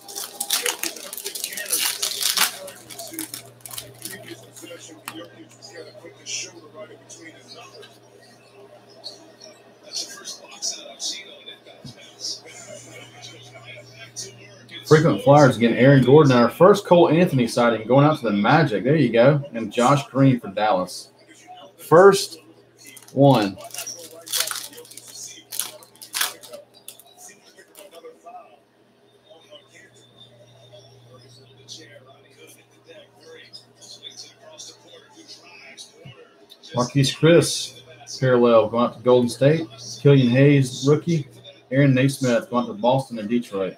Frequent Flyers again. Aaron Gordon, our first Cole Anthony sighting, going out to the Magic. There you go, and Josh Green for Dallas. First one. Marquese Chriss, parallel, going out to Golden State. Killian Hayes, rookie. Aaron Nesmith going to Boston and Detroit.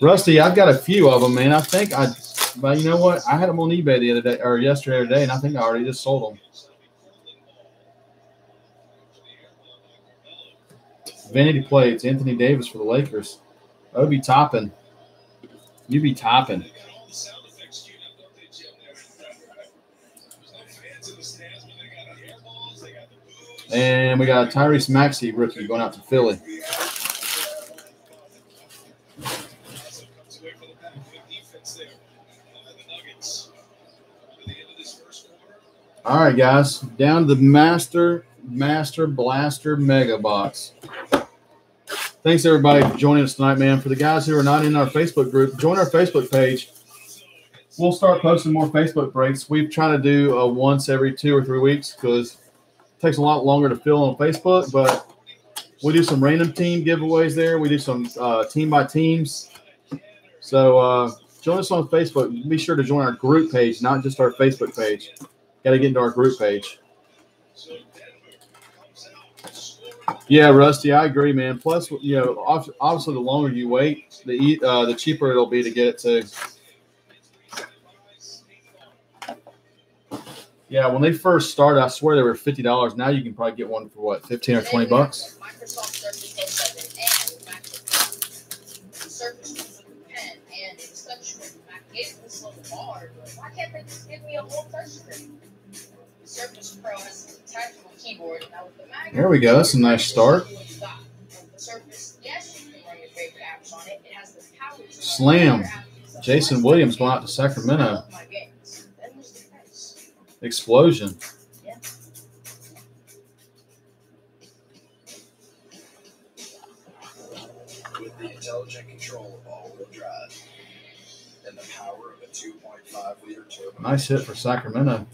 Rusty, I've got a few of them, man. I think I, but you know what? I had them on eBay the other day or yesterday or today, and I think I already just sold them. Vanity plates, Anthony Davis for the Lakers. I'd be topping. You be topping. And we got Tyrese Maxey, rookie, going out to Philly. All right, guys, down to the Master Master Blaster Mega Box. Thanks everybody for joining us tonight, man. For the guys who are not in our Facebook group, join our Facebook page. We'll start posting more Facebook breaks. We try to do a once every two or three weeks because it takes a lot longer to fill on Facebook. But we do some random team giveaways there. We do some uh, team by teams. So uh, join us on Facebook. Be sure to join our group page, not just our Facebook page. Got to get into our group page. Yeah, Rusty, I agree, man. Plus, you know, obviously, the longer you wait, the uh, the cheaper it'll be to get it too. Yeah, when they first started, I swear they were fifty dollars. Now you can probably get one for what, fifteen or twenty bucks. Microsoft Surface Go 7 and Mac Surface with a pen and it's touchscreen. I get this little bar, but why can't they just give me a whole touchscreen? The Surface Pro has a tactile keyboard. Now with the Mac, There we go. That's a nice start. With the Surface, yes, you can run your favorite apps on it. It has the power to run Slam. Jason Williams going out to Sacramento. My games. Then there's the price. Explosion. With the intelligent control of all-wheel drive and the power of a 2.5 liter turbo, Nice hit for Sacramento.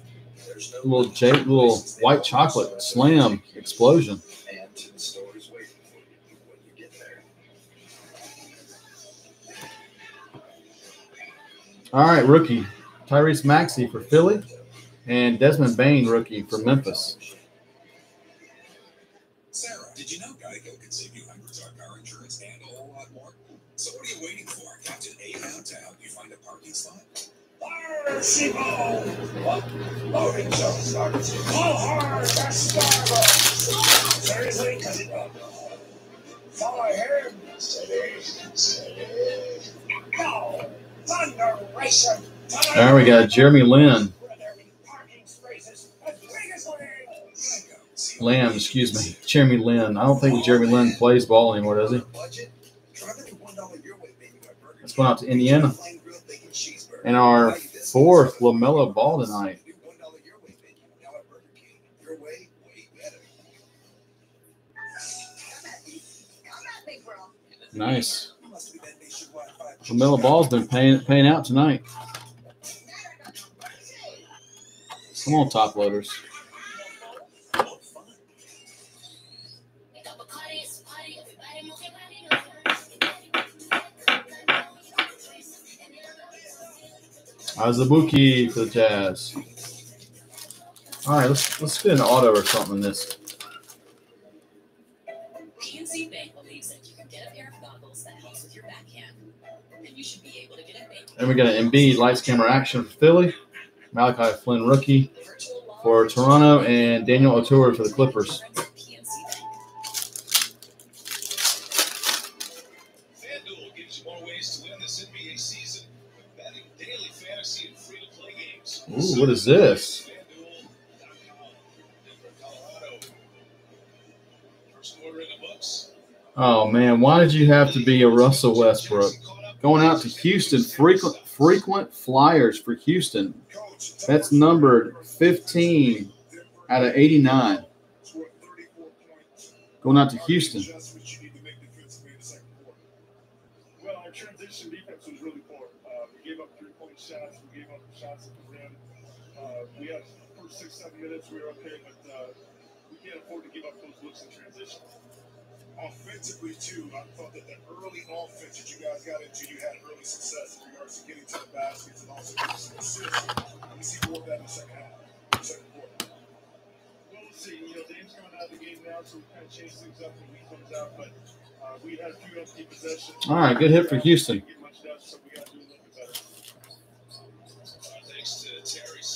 There's no Little little white chocolate slam explosion. and the stores waiting for you when you get there. All right, rookie Tyrese Maxey for Philly, and Desmond Bane rookie for Memphis. What? Loading zone starts. Call hard, that's Starbucks! Seriously? Because it Follow him. Steady. Go! Thunder Racer! There we go, Jeremy Lin. Lamb, excuse me. Jeremy Lin. I don't think Jeremy Lin plays ball anymore, does he? Budget? Try the new $1 your way menu at Burger That's going out to Indiana. And our fourth LaMelo ball tonight. New $1 your way menu now at Burger King. Your way, way better. Come at me. Come at me, bro. Nice. LaMelo ball's been paying paying out tonight. Come on, top loaders. Azubuike for the Jazz. All right, let's let's get an auto or something in this. PNC Bank believes that you can get a pair of goggles that helps with your backhand. And you should be able to get a bank. And we got an Embiid lights camera action for Philly, Malachi Flynn rookie for Toronto, and Daniel Oturu for the Clippers. What is this? Oh man, why did you have to be a Russell Westbrook? Going out to Houston, frequent frequent flyers for Houston. That's numbered 15 out of 89. Going out to Houston. Well, our transition defense was really poor. Uh, we gave up three-point shots. We gave up shots. Uh, we had first six, seven minutes we were okay, but uh, we can't afford to give up those looks in transition. Offensively, too, I thought that the early offense that you guys got into, you had early success in regards to getting to the baskets and also getting some assists. We see more of that in the second half, second quarter. Well, let's see. You know, Dame's coming out of the game now, so we kind of change things up when he comes out. But uh, we had a few empty possessions. All right, good hit for Houston. Get much done, so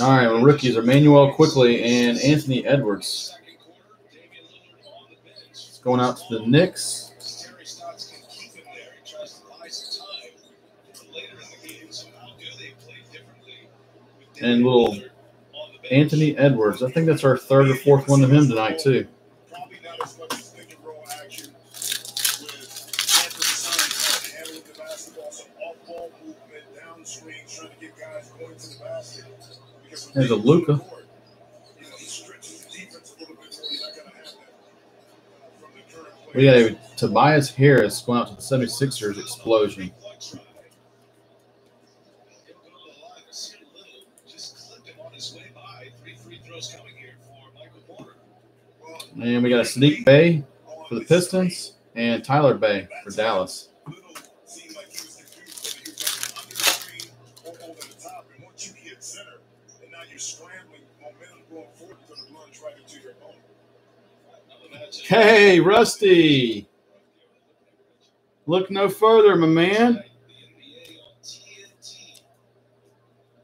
All right, our rookies are Manuel Quickley and Anthony Edwards. It's going out to the Knicks. And little? Anthony Edwards. I think that's our third or fourth one of him tonight, too. From a Luka. We got a Tobias Harris going out to the 76ers explosion. And we got a Sadiq Bey for the Pistons and Tyler Bey for Dallas. Little seemed like he was confused whether he was going under the screen or over the top. And once you hit center, and now you're scrambling, momentum going forward, you're going to lunge right into your opponent. Another matchup. Hey, Rusty. Look no further, my man.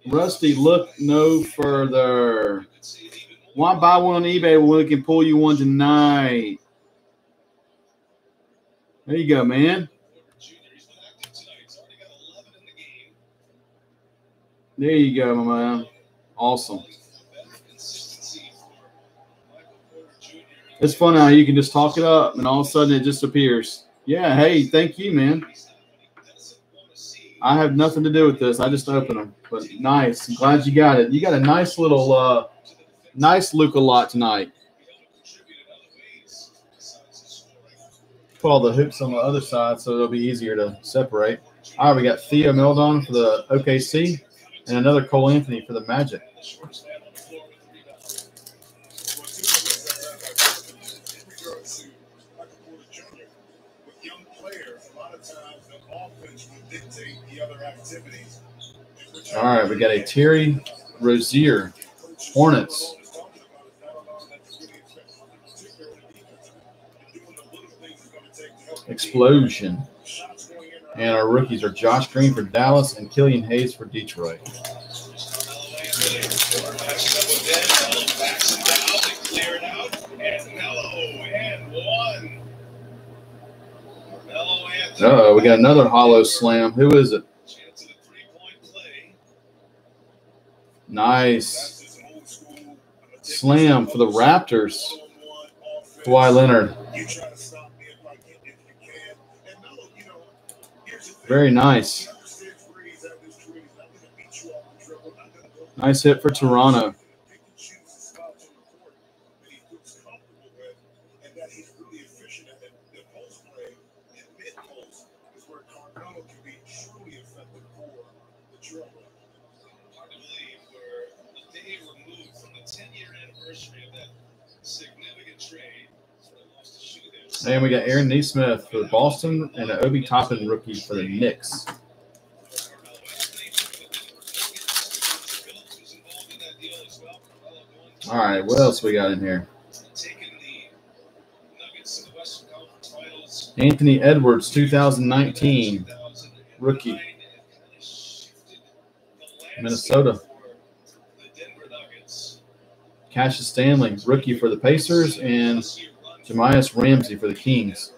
Rusty, look no further. Why buy one on eBay when we can pull you one tonight? There you go, man. Porter Jr. He's been active tonight. He's already got 11 in the game. There you go, my man. Awesome. Better consistency for Michael Porter Jr. It's fun how you can just talk it up and all of a sudden it just appears. Yeah, hey, thank you, man. I have nothing to do with this. I just open them. But nice. I'm glad you got it. You got a nice little, uh, nice a lot tonight. Put all the hoops on the other side so it'll be easier to separate. All right, we got Theo Meldon for the OKC and another Cole Anthony for the Magic. All right, we got a Terry Rozier, Hornets. Explosion. And our rookies are Josh Green for Dallas and Killian Hayes for Detroit. Uh oh, we got another hollow slam. Who is it? Nice. Slam for the Raptors. Kawhi Leonard. You try to stop me if I can, if you can. And Melo, you know, here's the thing. Very nice. He understands where he's at this career. He's not going to beat you off the dribble. Not going to go Nice hit for Toronto. pick and choose the spots on the court that he feels comfortable with and that he's really efficient at. And the post play and mid post is where Carmelo can be truly effective for the dribble. Hard to believe we're a day removed from the 10 year anniversary of that significant trade. So they lost And we got Aaron Nesmith for Boston and an Obi Toppin rookie for the Knicks. All right, what else we got in here? Anthony Edwards, 2019, rookie, 2009, and kinda shifted the Minnesota. Cassius Stanley, rookie for the Pacers, and Jahmi'us Ramsey for the Kings.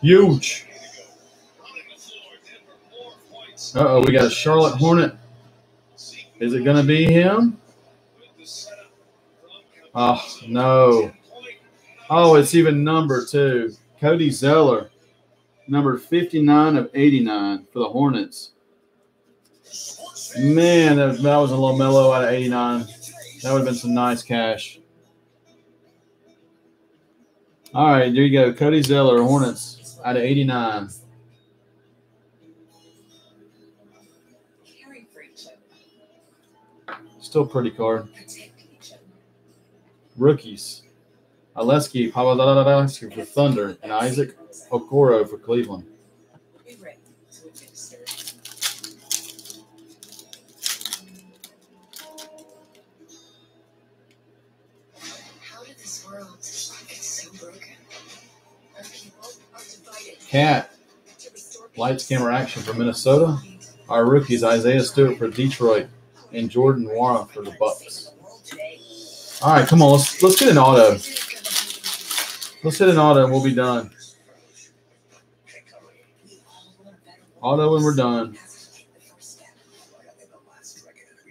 Huge. Uh oh, we got a Charlotte Hornet. Is it going to be him? Oh, no. Oh, it's even number two. Cody Zeller, number 59 of 89 for the Hornets. Man, that was, that was a little mellow out of 89. That would have been some nice cash. All right, there you go. Cody Zeller, Hornets out of 89. Caring for each other, Still pretty card. protecting each other. Rookies. Aleski Papadakis for Thunder and Isaac Okoro for Cleveland. Cat, lights, camera, action for Minnesota. Our rookies Isaiah Stewart for Detroit and Jordan Nwora for the Bucks. All right, come on, let's let's get an auto. Let's hit an auto and we'll be done. Auto and we're done.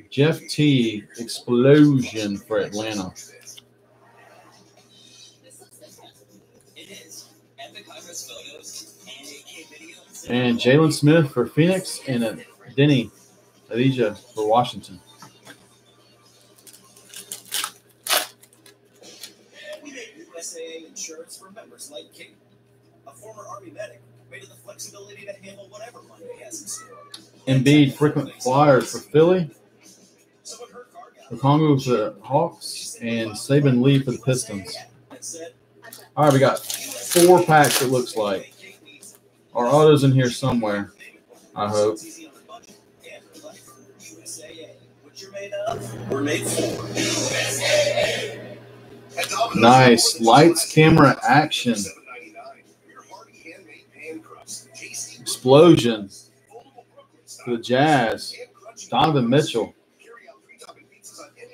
Jeff T. Explosion for Atlanta. And Jalen Smith for Phoenix and a Deni Avdija for Washington. We USAA insurance for members like Kate, a former Army medic, made the flexibility to handle whatever Monday has in store. Embiid frequent flyers for Philly. So when her car got Okongwu for the Hawks and Saben Lee for the Pistons. All right, we got four packs. It looks like our autos in here somewhere. I hope. Nice lights, camera, action, $7.99. Your hearty handmade pan crust, tasty explosion for the Jazz. Donovan Mitchell.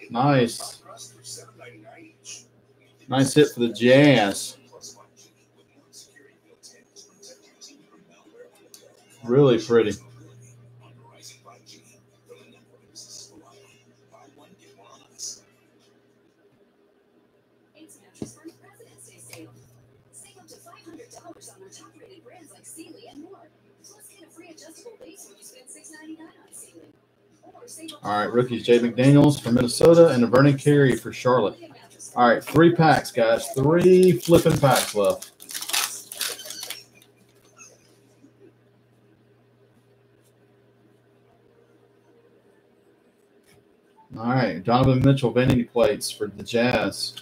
Nice. top crust for $7.99 each. Nice hit for the Jazz. Really pretty. On Verizon 5G, the network is reliable. Buy one, get one on us. It's Mattress Firm's President's Day sale. Save up to $500 on our top-rated brands like Sealy and more. Plus, get a free adjustable base when you spend $6.99 on Sealy. Or save up to All right, rookies Jay McDaniels for Minnesota and a Vernon Carey for Charlotte. All right, three packs, guys. Three flipping packs left. All right, Donovan Mitchell vanity plates for the Jazz.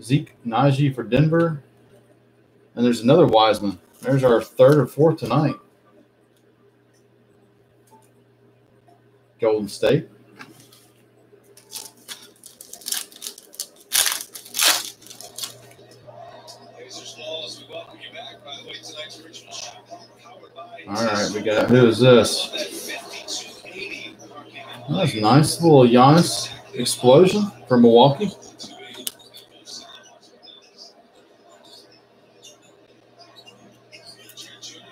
Zeke Nnaji for Denver. And there's another Wiseman. There's our third or fourth tonight. Golden State. All right, we got who is this? That 5280 parking That's nice little Giannis explosion from Milwaukee.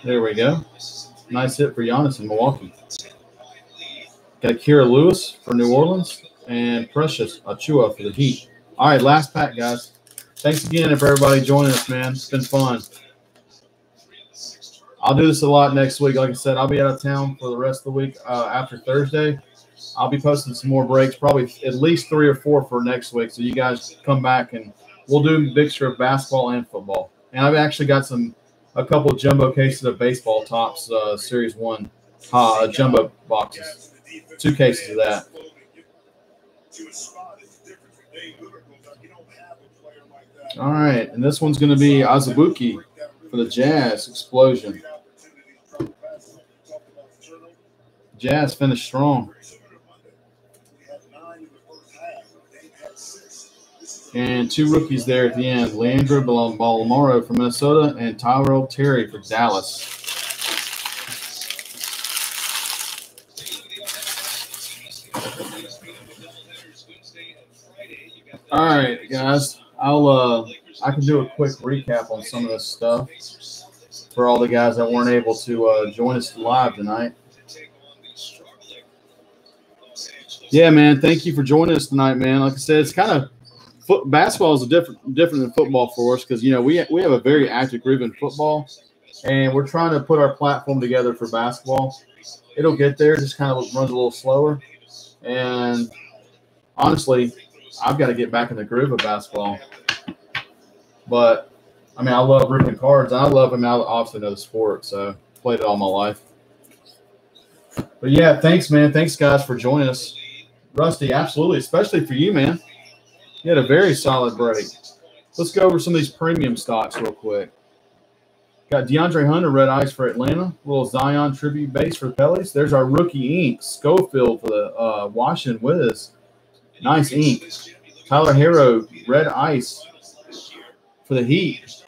There we go. Nice hit for Giannis in Milwaukee. Got Kira Lewis for New Orleans and Precious Achiuwa for the Heat. All right, last pack, guys. Thanks again for everybody joining us, man. It's been fun. I'll do this a lot next week. Like I said, I'll be out of town for the rest of the week uh, after Thursday. I'll be posting some more breaks, probably at least three or four for next week. So you guys come back and we'll do a mixture of basketball and football. And I've actually got some a couple jumbo cases of baseball Topps, uh, series one uh, jumbo boxes. Two cases of that. All right, and this one's going to be Azubuike for the Jazz explosion. Jazz opportunity to And two rookies there at the end Leandro Bal- Bolmaro from Minnesota and Tyrell Terry for Dallas. All right, guys. I'll uh I can do a quick recap on some of this stuff for all the guys that weren't able to uh, join us live tonight. Yeah, man. Thank you for joining us tonight, man. Like I said, it's kind of foot basketball is a different different than football for us because you know we we have a very active group in football, and we're trying to put our platform together for basketball. It'll get there, just kind of runs a little slower, and honestly, I've got to get back in the groove of basketball. But I mean, I love ripping cards. I love them. I obviously know the sport, so played it all my life. But yeah, thanks, man. Thanks, guys, for joining us. Rusty, absolutely, especially for you, man. You had a very solid break. Let's go over some of these premium stocks real quick. Got DeAndre Hunter, red ice for Atlanta. Little Zion tribute base for the Pellies. There's our rookie ink, Schofield for the uh, Washington Wiz. Nice ink. Tyler Herro, red ice for the Heat.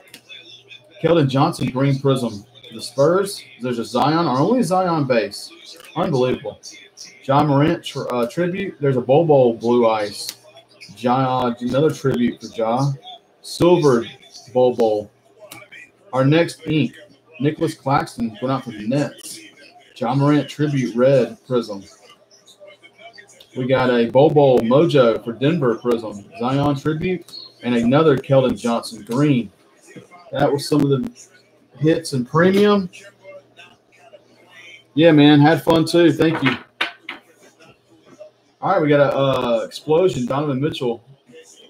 Keldon Johnson Green Prism. The Spurs. There's a Zion, our only Zion base. Unbelievable. Ja Morant uh, tribute. There's a Bobo Blue Ice. Ja, another tribute for Ja. Silver Bobo. Our next ink. Nicolas Claxton going out for the Nets. Ja Morant tribute red prism. We got a Bobo Mojo for Denver prism. Zion tribute and another Keldon Johnson green. That was some of the hits and premium. Yeah, man, had fun too. Thank you. All right, we got a uh, explosion. Donovan Mitchell,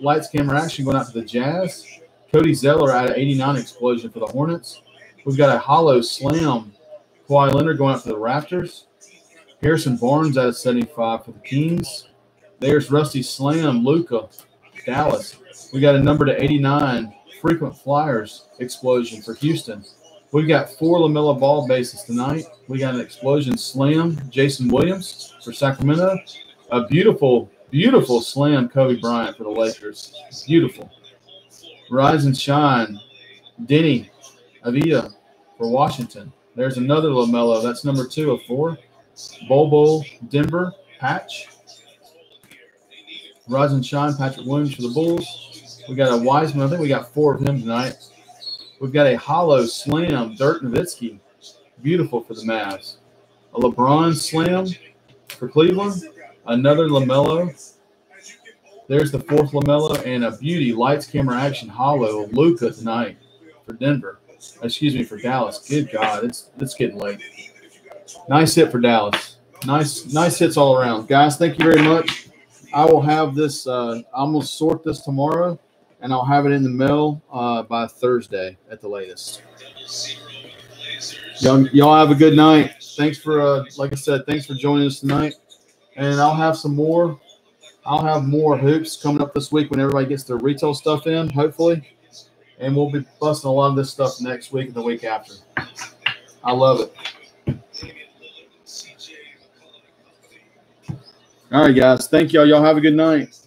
lights, camera, action going out to the Jazz. Cody Zeller at an 89 explosion for the Hornets. We've got a hollow slam. Kawhi Leonard going out for the Raptors. Harrison Barnes at a 75 for the Kings. There's Rusty Slam, Luka, Dallas. We got a number to 89, frequent flyers explosion for Houston. We've got four LaMelo Ball bases tonight. We got an explosion slam, Jason Williams for Sacramento. A beautiful, beautiful slam, Kobe Bryant for the Lakers. Beautiful. Rise and shine, Deni Avdija for Washington. There's another LaMelo. That's number two of four. Bobo Denver patch. Rise and shine, Patrick Williams for the Bulls. We got a Wiseman. I think we got four of him tonight. We've got a hollow slam, Dirk Nowitzki. Beautiful for the Mavs. A LeBron slam for Cleveland. Another LaMelo. There's the fourth LaMelo and a beauty lights, camera, action hollow Luka tonight for Denver. Excuse me for Dallas. Good God, it's it's getting late. Nice hit for Dallas. Nice nice hits all around, guys. Thank you very much. I will have this. Uh, I'm gonna sort this tomorrow, and I'll have it in the mail uh, by Thursday at the latest. Y'all, y'all have a good night. Thanks for, uh, like I said, thanks for joining us tonight. And I'll have some more. I'll have more hoops coming up this week when everybody gets their retail stuff in, hopefully. And we'll be busting a lot of this stuff next week and the week after. I love it. All right, guys. Thank y'all. Y'all have a good night.